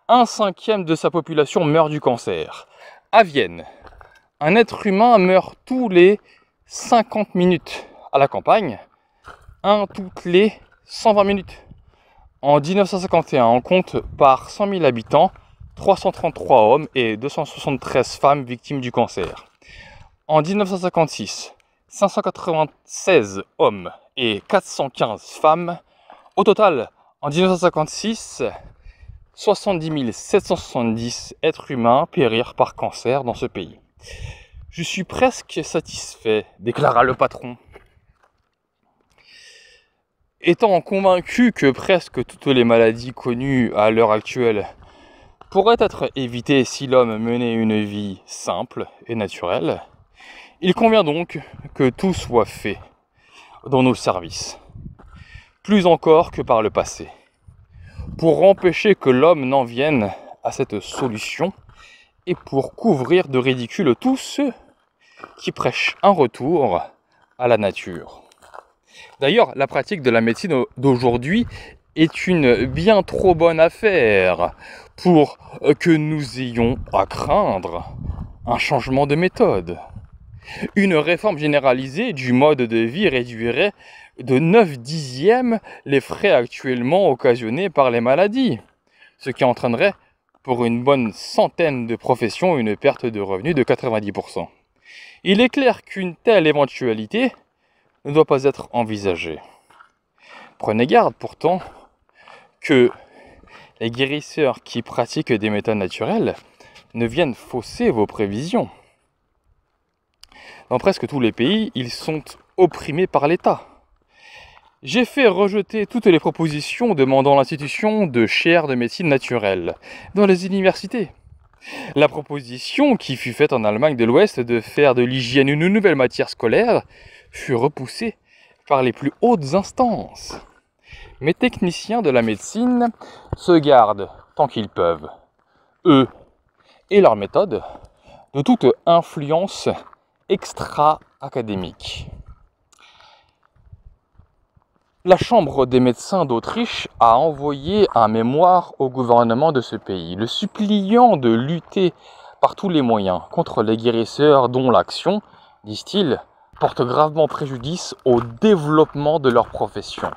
Un cinquième de sa population meurt du cancer. À Vienne, un être humain meurt tous les 50 minutes à la campagne, un toutes les 120 minutes. En 1951, on compte par 100 000 habitants 333 hommes et 273 femmes victimes du cancer. En 1956, 596 hommes et 415 femmes. Au total, en 1956, 70 770 êtres humains périrent par cancer dans ce pays. Je suis presque satisfait, déclara le patron. Étant convaincu que presque toutes les maladies connues à l'heure actuelle pourraient être évitées si l'homme menait une vie simple et naturelle, il convient donc que tout soit fait dans nos services, plus encore que par le passé, pour empêcher que l'homme n'en vienne à cette solution et pour couvrir de ridicule tous ceux qui prêchent un retour à la nature. D'ailleurs, la pratique de la médecine d'aujourd'hui est une bien trop bonne affaire pour que nous ayons à craindre un changement de méthode. Une réforme généralisée du mode de vie réduirait de 9 dixièmes les frais actuellement occasionnés par les maladies, ce qui entraînerait pour une bonne centaine de professions une perte de revenus de 90%. Il est clair qu'une telle éventualité ne doit pas être envisagée. Prenez garde pourtant que les guérisseurs qui pratiquent des méthodes naturelles ne viennent fausser vos prévisions. Dans presque tous les pays, ils sont opprimés par l'État. J'ai fait rejeter toutes les propositions demandant l'institution de chaires de médecine naturelle dans les universités. La proposition qui fut faite en Allemagne de l'Ouest de faire de l'hygiène une nouvelle matière scolaire fut repoussée par les plus hautes instances. Mes techniciens de la médecine se gardent, tant qu'ils peuvent, eux et leurs méthodes, de toute influence extra-académique. La Chambre des médecins d'Autriche a envoyé un mémoire au gouvernement de ce pays, le suppliant de lutter par tous les moyens contre les guérisseurs dont l'action, disent-ils, porte gravement préjudice au développement de leur profession.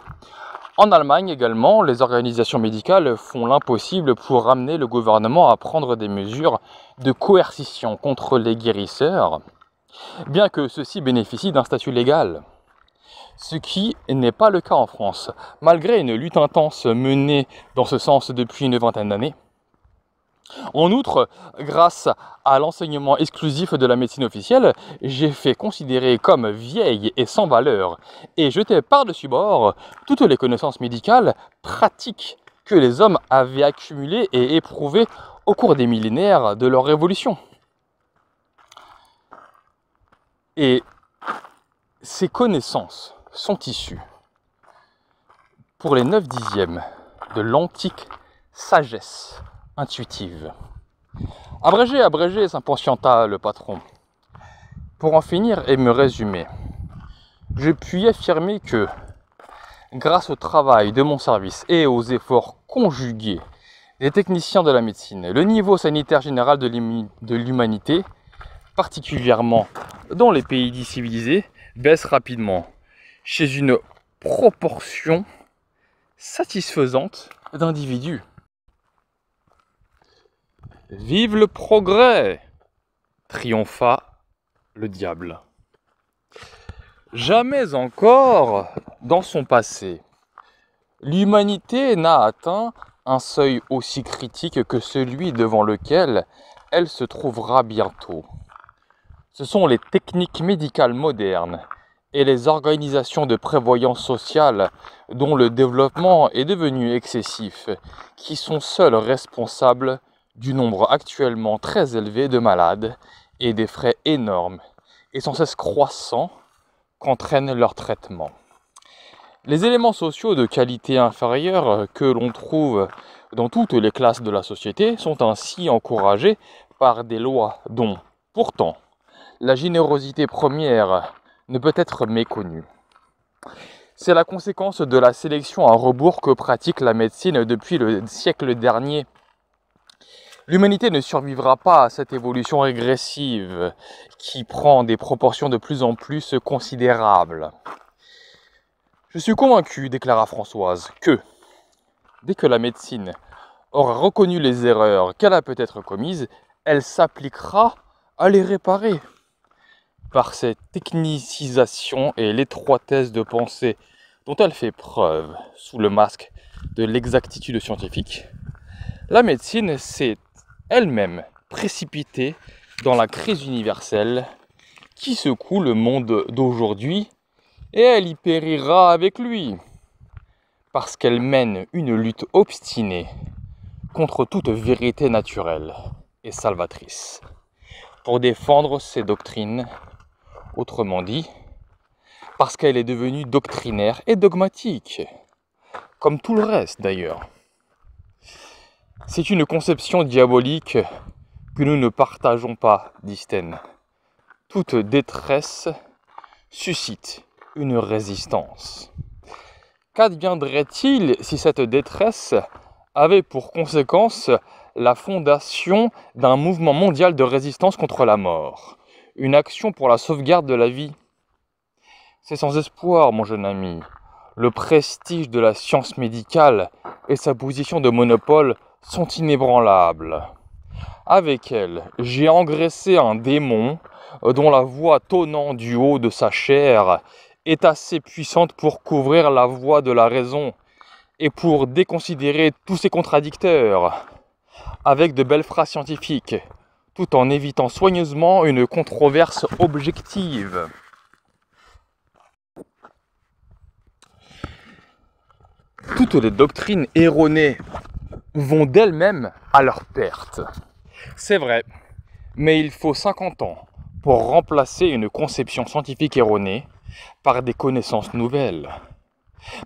En Allemagne également, les organisations médicales font l'impossible pour ramener le gouvernement à prendre des mesures de coercition contre les guérisseurs, bien que ceux-ci bénéficient d'un statut légal ce qui n'est pas le cas en France. Malgré une lutte intense menée dans ce sens depuis une vingtaine d'années, en outre, grâce à l'enseignement exclusif de la médecine officielle, j'ai fait considérer comme vieille et sans valeur et jeter par-dessus bord toutes les connaissances médicales pratiques que les hommes avaient accumulées et éprouvées au cours des millénaires de leur révolution. Et ces connaissances sont issus pour les 9 dixièmes de l'antique sagesse intuitive. Abrégé, abrégé, s'impatienta le patron. Pour en finir et me résumer, je puis affirmer que, grâce au travail de mon service et aux efforts conjugués des techniciens de la médecine, le niveau sanitaire général de l'humanité, particulièrement dans les pays dits civilisés, baisse rapidement chez une proportion satisfaisante d'individus. Vive le progrès triompha le diable. Jamais encore dans son passé, l'humanité n'a atteint un seuil aussi critique que celui devant lequel elle se trouvera bientôt. Ce sont les techniques médicales modernes et les organisations de prévoyance sociale dont le développement est devenu excessif, qui sont seuls responsables du nombre actuellement très élevé de malades et des frais énormes et sans cesse croissants qu'entraîne leur traitement. Les éléments sociaux de qualité inférieure que l'on trouve dans toutes les classes de la société sont ainsi encouragés par des lois dont, pourtant, la générosité première ne peut être méconnu. C'est la conséquence de la sélection à rebours que pratique la médecine depuis le siècle dernier. L'humanité ne survivra pas à cette évolution régressive qui prend des proportions de plus en plus considérables. Je suis convaincu, déclara Françoise, que dès que la médecine aura reconnu les erreurs qu'elle a peut-être commises, elle s'appliquera à les réparer par cette technicisation et l'étroitesse de pensée dont elle fait preuve sous le masque de l'exactitude scientifique, la médecine s'est elle-même précipitée dans la crise universelle qui secoue le monde d'aujourd'hui et elle y périra avec lui, parce qu'elle mène une lutte obstinée contre toute vérité naturelle et salvatrice, pour défendre ses doctrines Autrement dit, parce qu'elle est devenue doctrinaire et dogmatique, comme tout le reste d'ailleurs. C'est une conception diabolique que nous ne partageons pas, dit. Toute détresse suscite une résistance. Qu'adviendrait-il si cette détresse avait pour conséquence la fondation d'un mouvement mondial de résistance contre la mort? Une action pour la sauvegarde de la vie. C'est sans espoir, mon jeune ami. Le prestige de la science médicale et sa position de monopole sont inébranlables. Avec elle, j'ai engraissé un démon dont la voix tonnant du haut de sa chair est assez puissante pour couvrir la voix de la raison et pour déconsidérer tous ses contradicteurs. Avec de belles phrases scientifiques, tout en évitant soigneusement une controverse objective. Toutes les doctrines erronées vont d'elles-mêmes à leur perte. C'est vrai, mais il faut 50 ans pour remplacer une conception scientifique erronée par des connaissances nouvelles.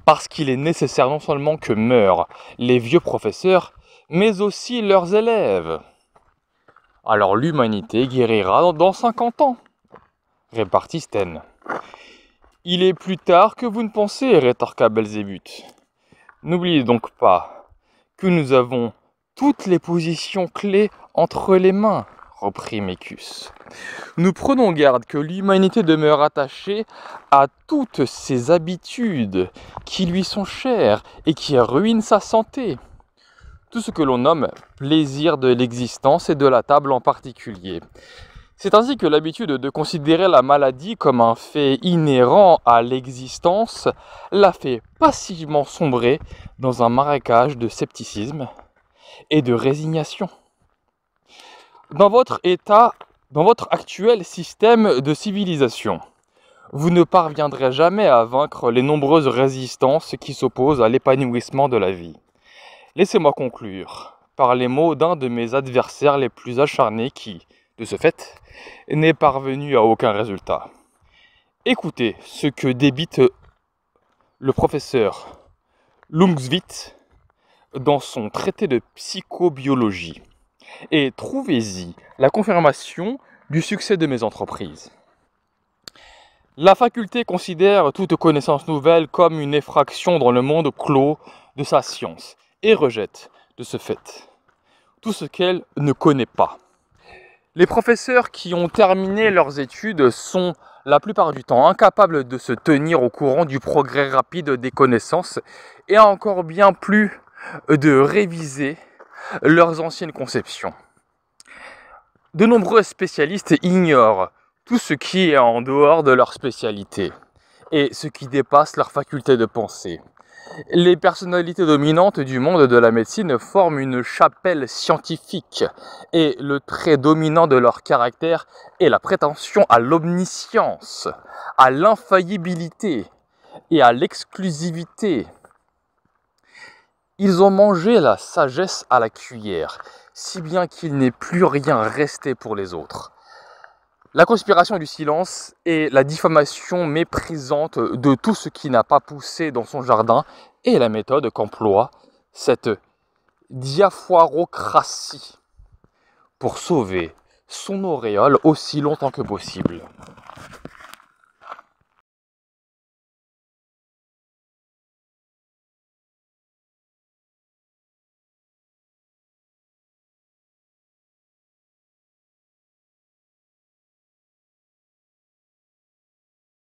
Parce qu'il est nécessaire non seulement que meurent les vieux professeurs, mais aussi leurs élèves. Alors l'humanité guérira dans 50 ans, répartit Sten. Il est plus tard que vous ne pensez, rétorqua Belzébuth. N'oubliez donc pas que nous avons toutes les positions clés entre les mains, reprit Mécus. Nous prenons garde que l'humanité demeure attachée à toutes ces habitudes qui lui sont chères et qui ruinent sa santé. Tout ce que l'on nomme plaisir de l'existence et de la table en particulier. C'est ainsi que l'habitude de considérer la maladie comme un fait inhérent à l'existence l'a fait passivement sombrer dans un marécage de scepticisme et de résignation. Dans votre état, dans votre actuel système de civilisation, vous ne parviendrez jamais à vaincre les nombreuses résistances qui s'opposent à l'épanouissement de la vie. Laissez-moi conclure par les mots d'un de mes adversaires les plus acharnés qui, de ce fait, n'est parvenu à aucun résultat. Écoutez ce que débite le professeur Lungsvit dans son traité de psychobiologie et trouvez-y la confirmation du succès de mes entreprises. La faculté considère toute connaissance nouvelle comme une effraction dans le monde clos de sa science et rejette de ce fait tout ce qu'elle ne connaît pas. Les professeurs qui ont terminé leurs études sont la plupart du temps incapables de se tenir au courant du progrès rapide des connaissances et encore bien plus de réviser leurs anciennes conceptions. De nombreux spécialistes ignorent tout ce qui est en dehors de leur spécialité et ce qui dépasse leur faculté de penser. Les personnalités dominantes du monde de la médecine forment une chapelle scientifique et le trait dominant de leur caractère est la prétention à l'omniscience, à l'infaillibilité et à l'exclusivité. Ils ont mangé la sagesse à la cuillère, si bien qu'il n'est plus rien resté pour les autres. La conspiration du silence et la diffamation méprisante de tout ce qui n'a pas poussé dans son jardin est la méthode qu'emploie cette diaphorocratie pour sauver son auréole aussi longtemps que possible.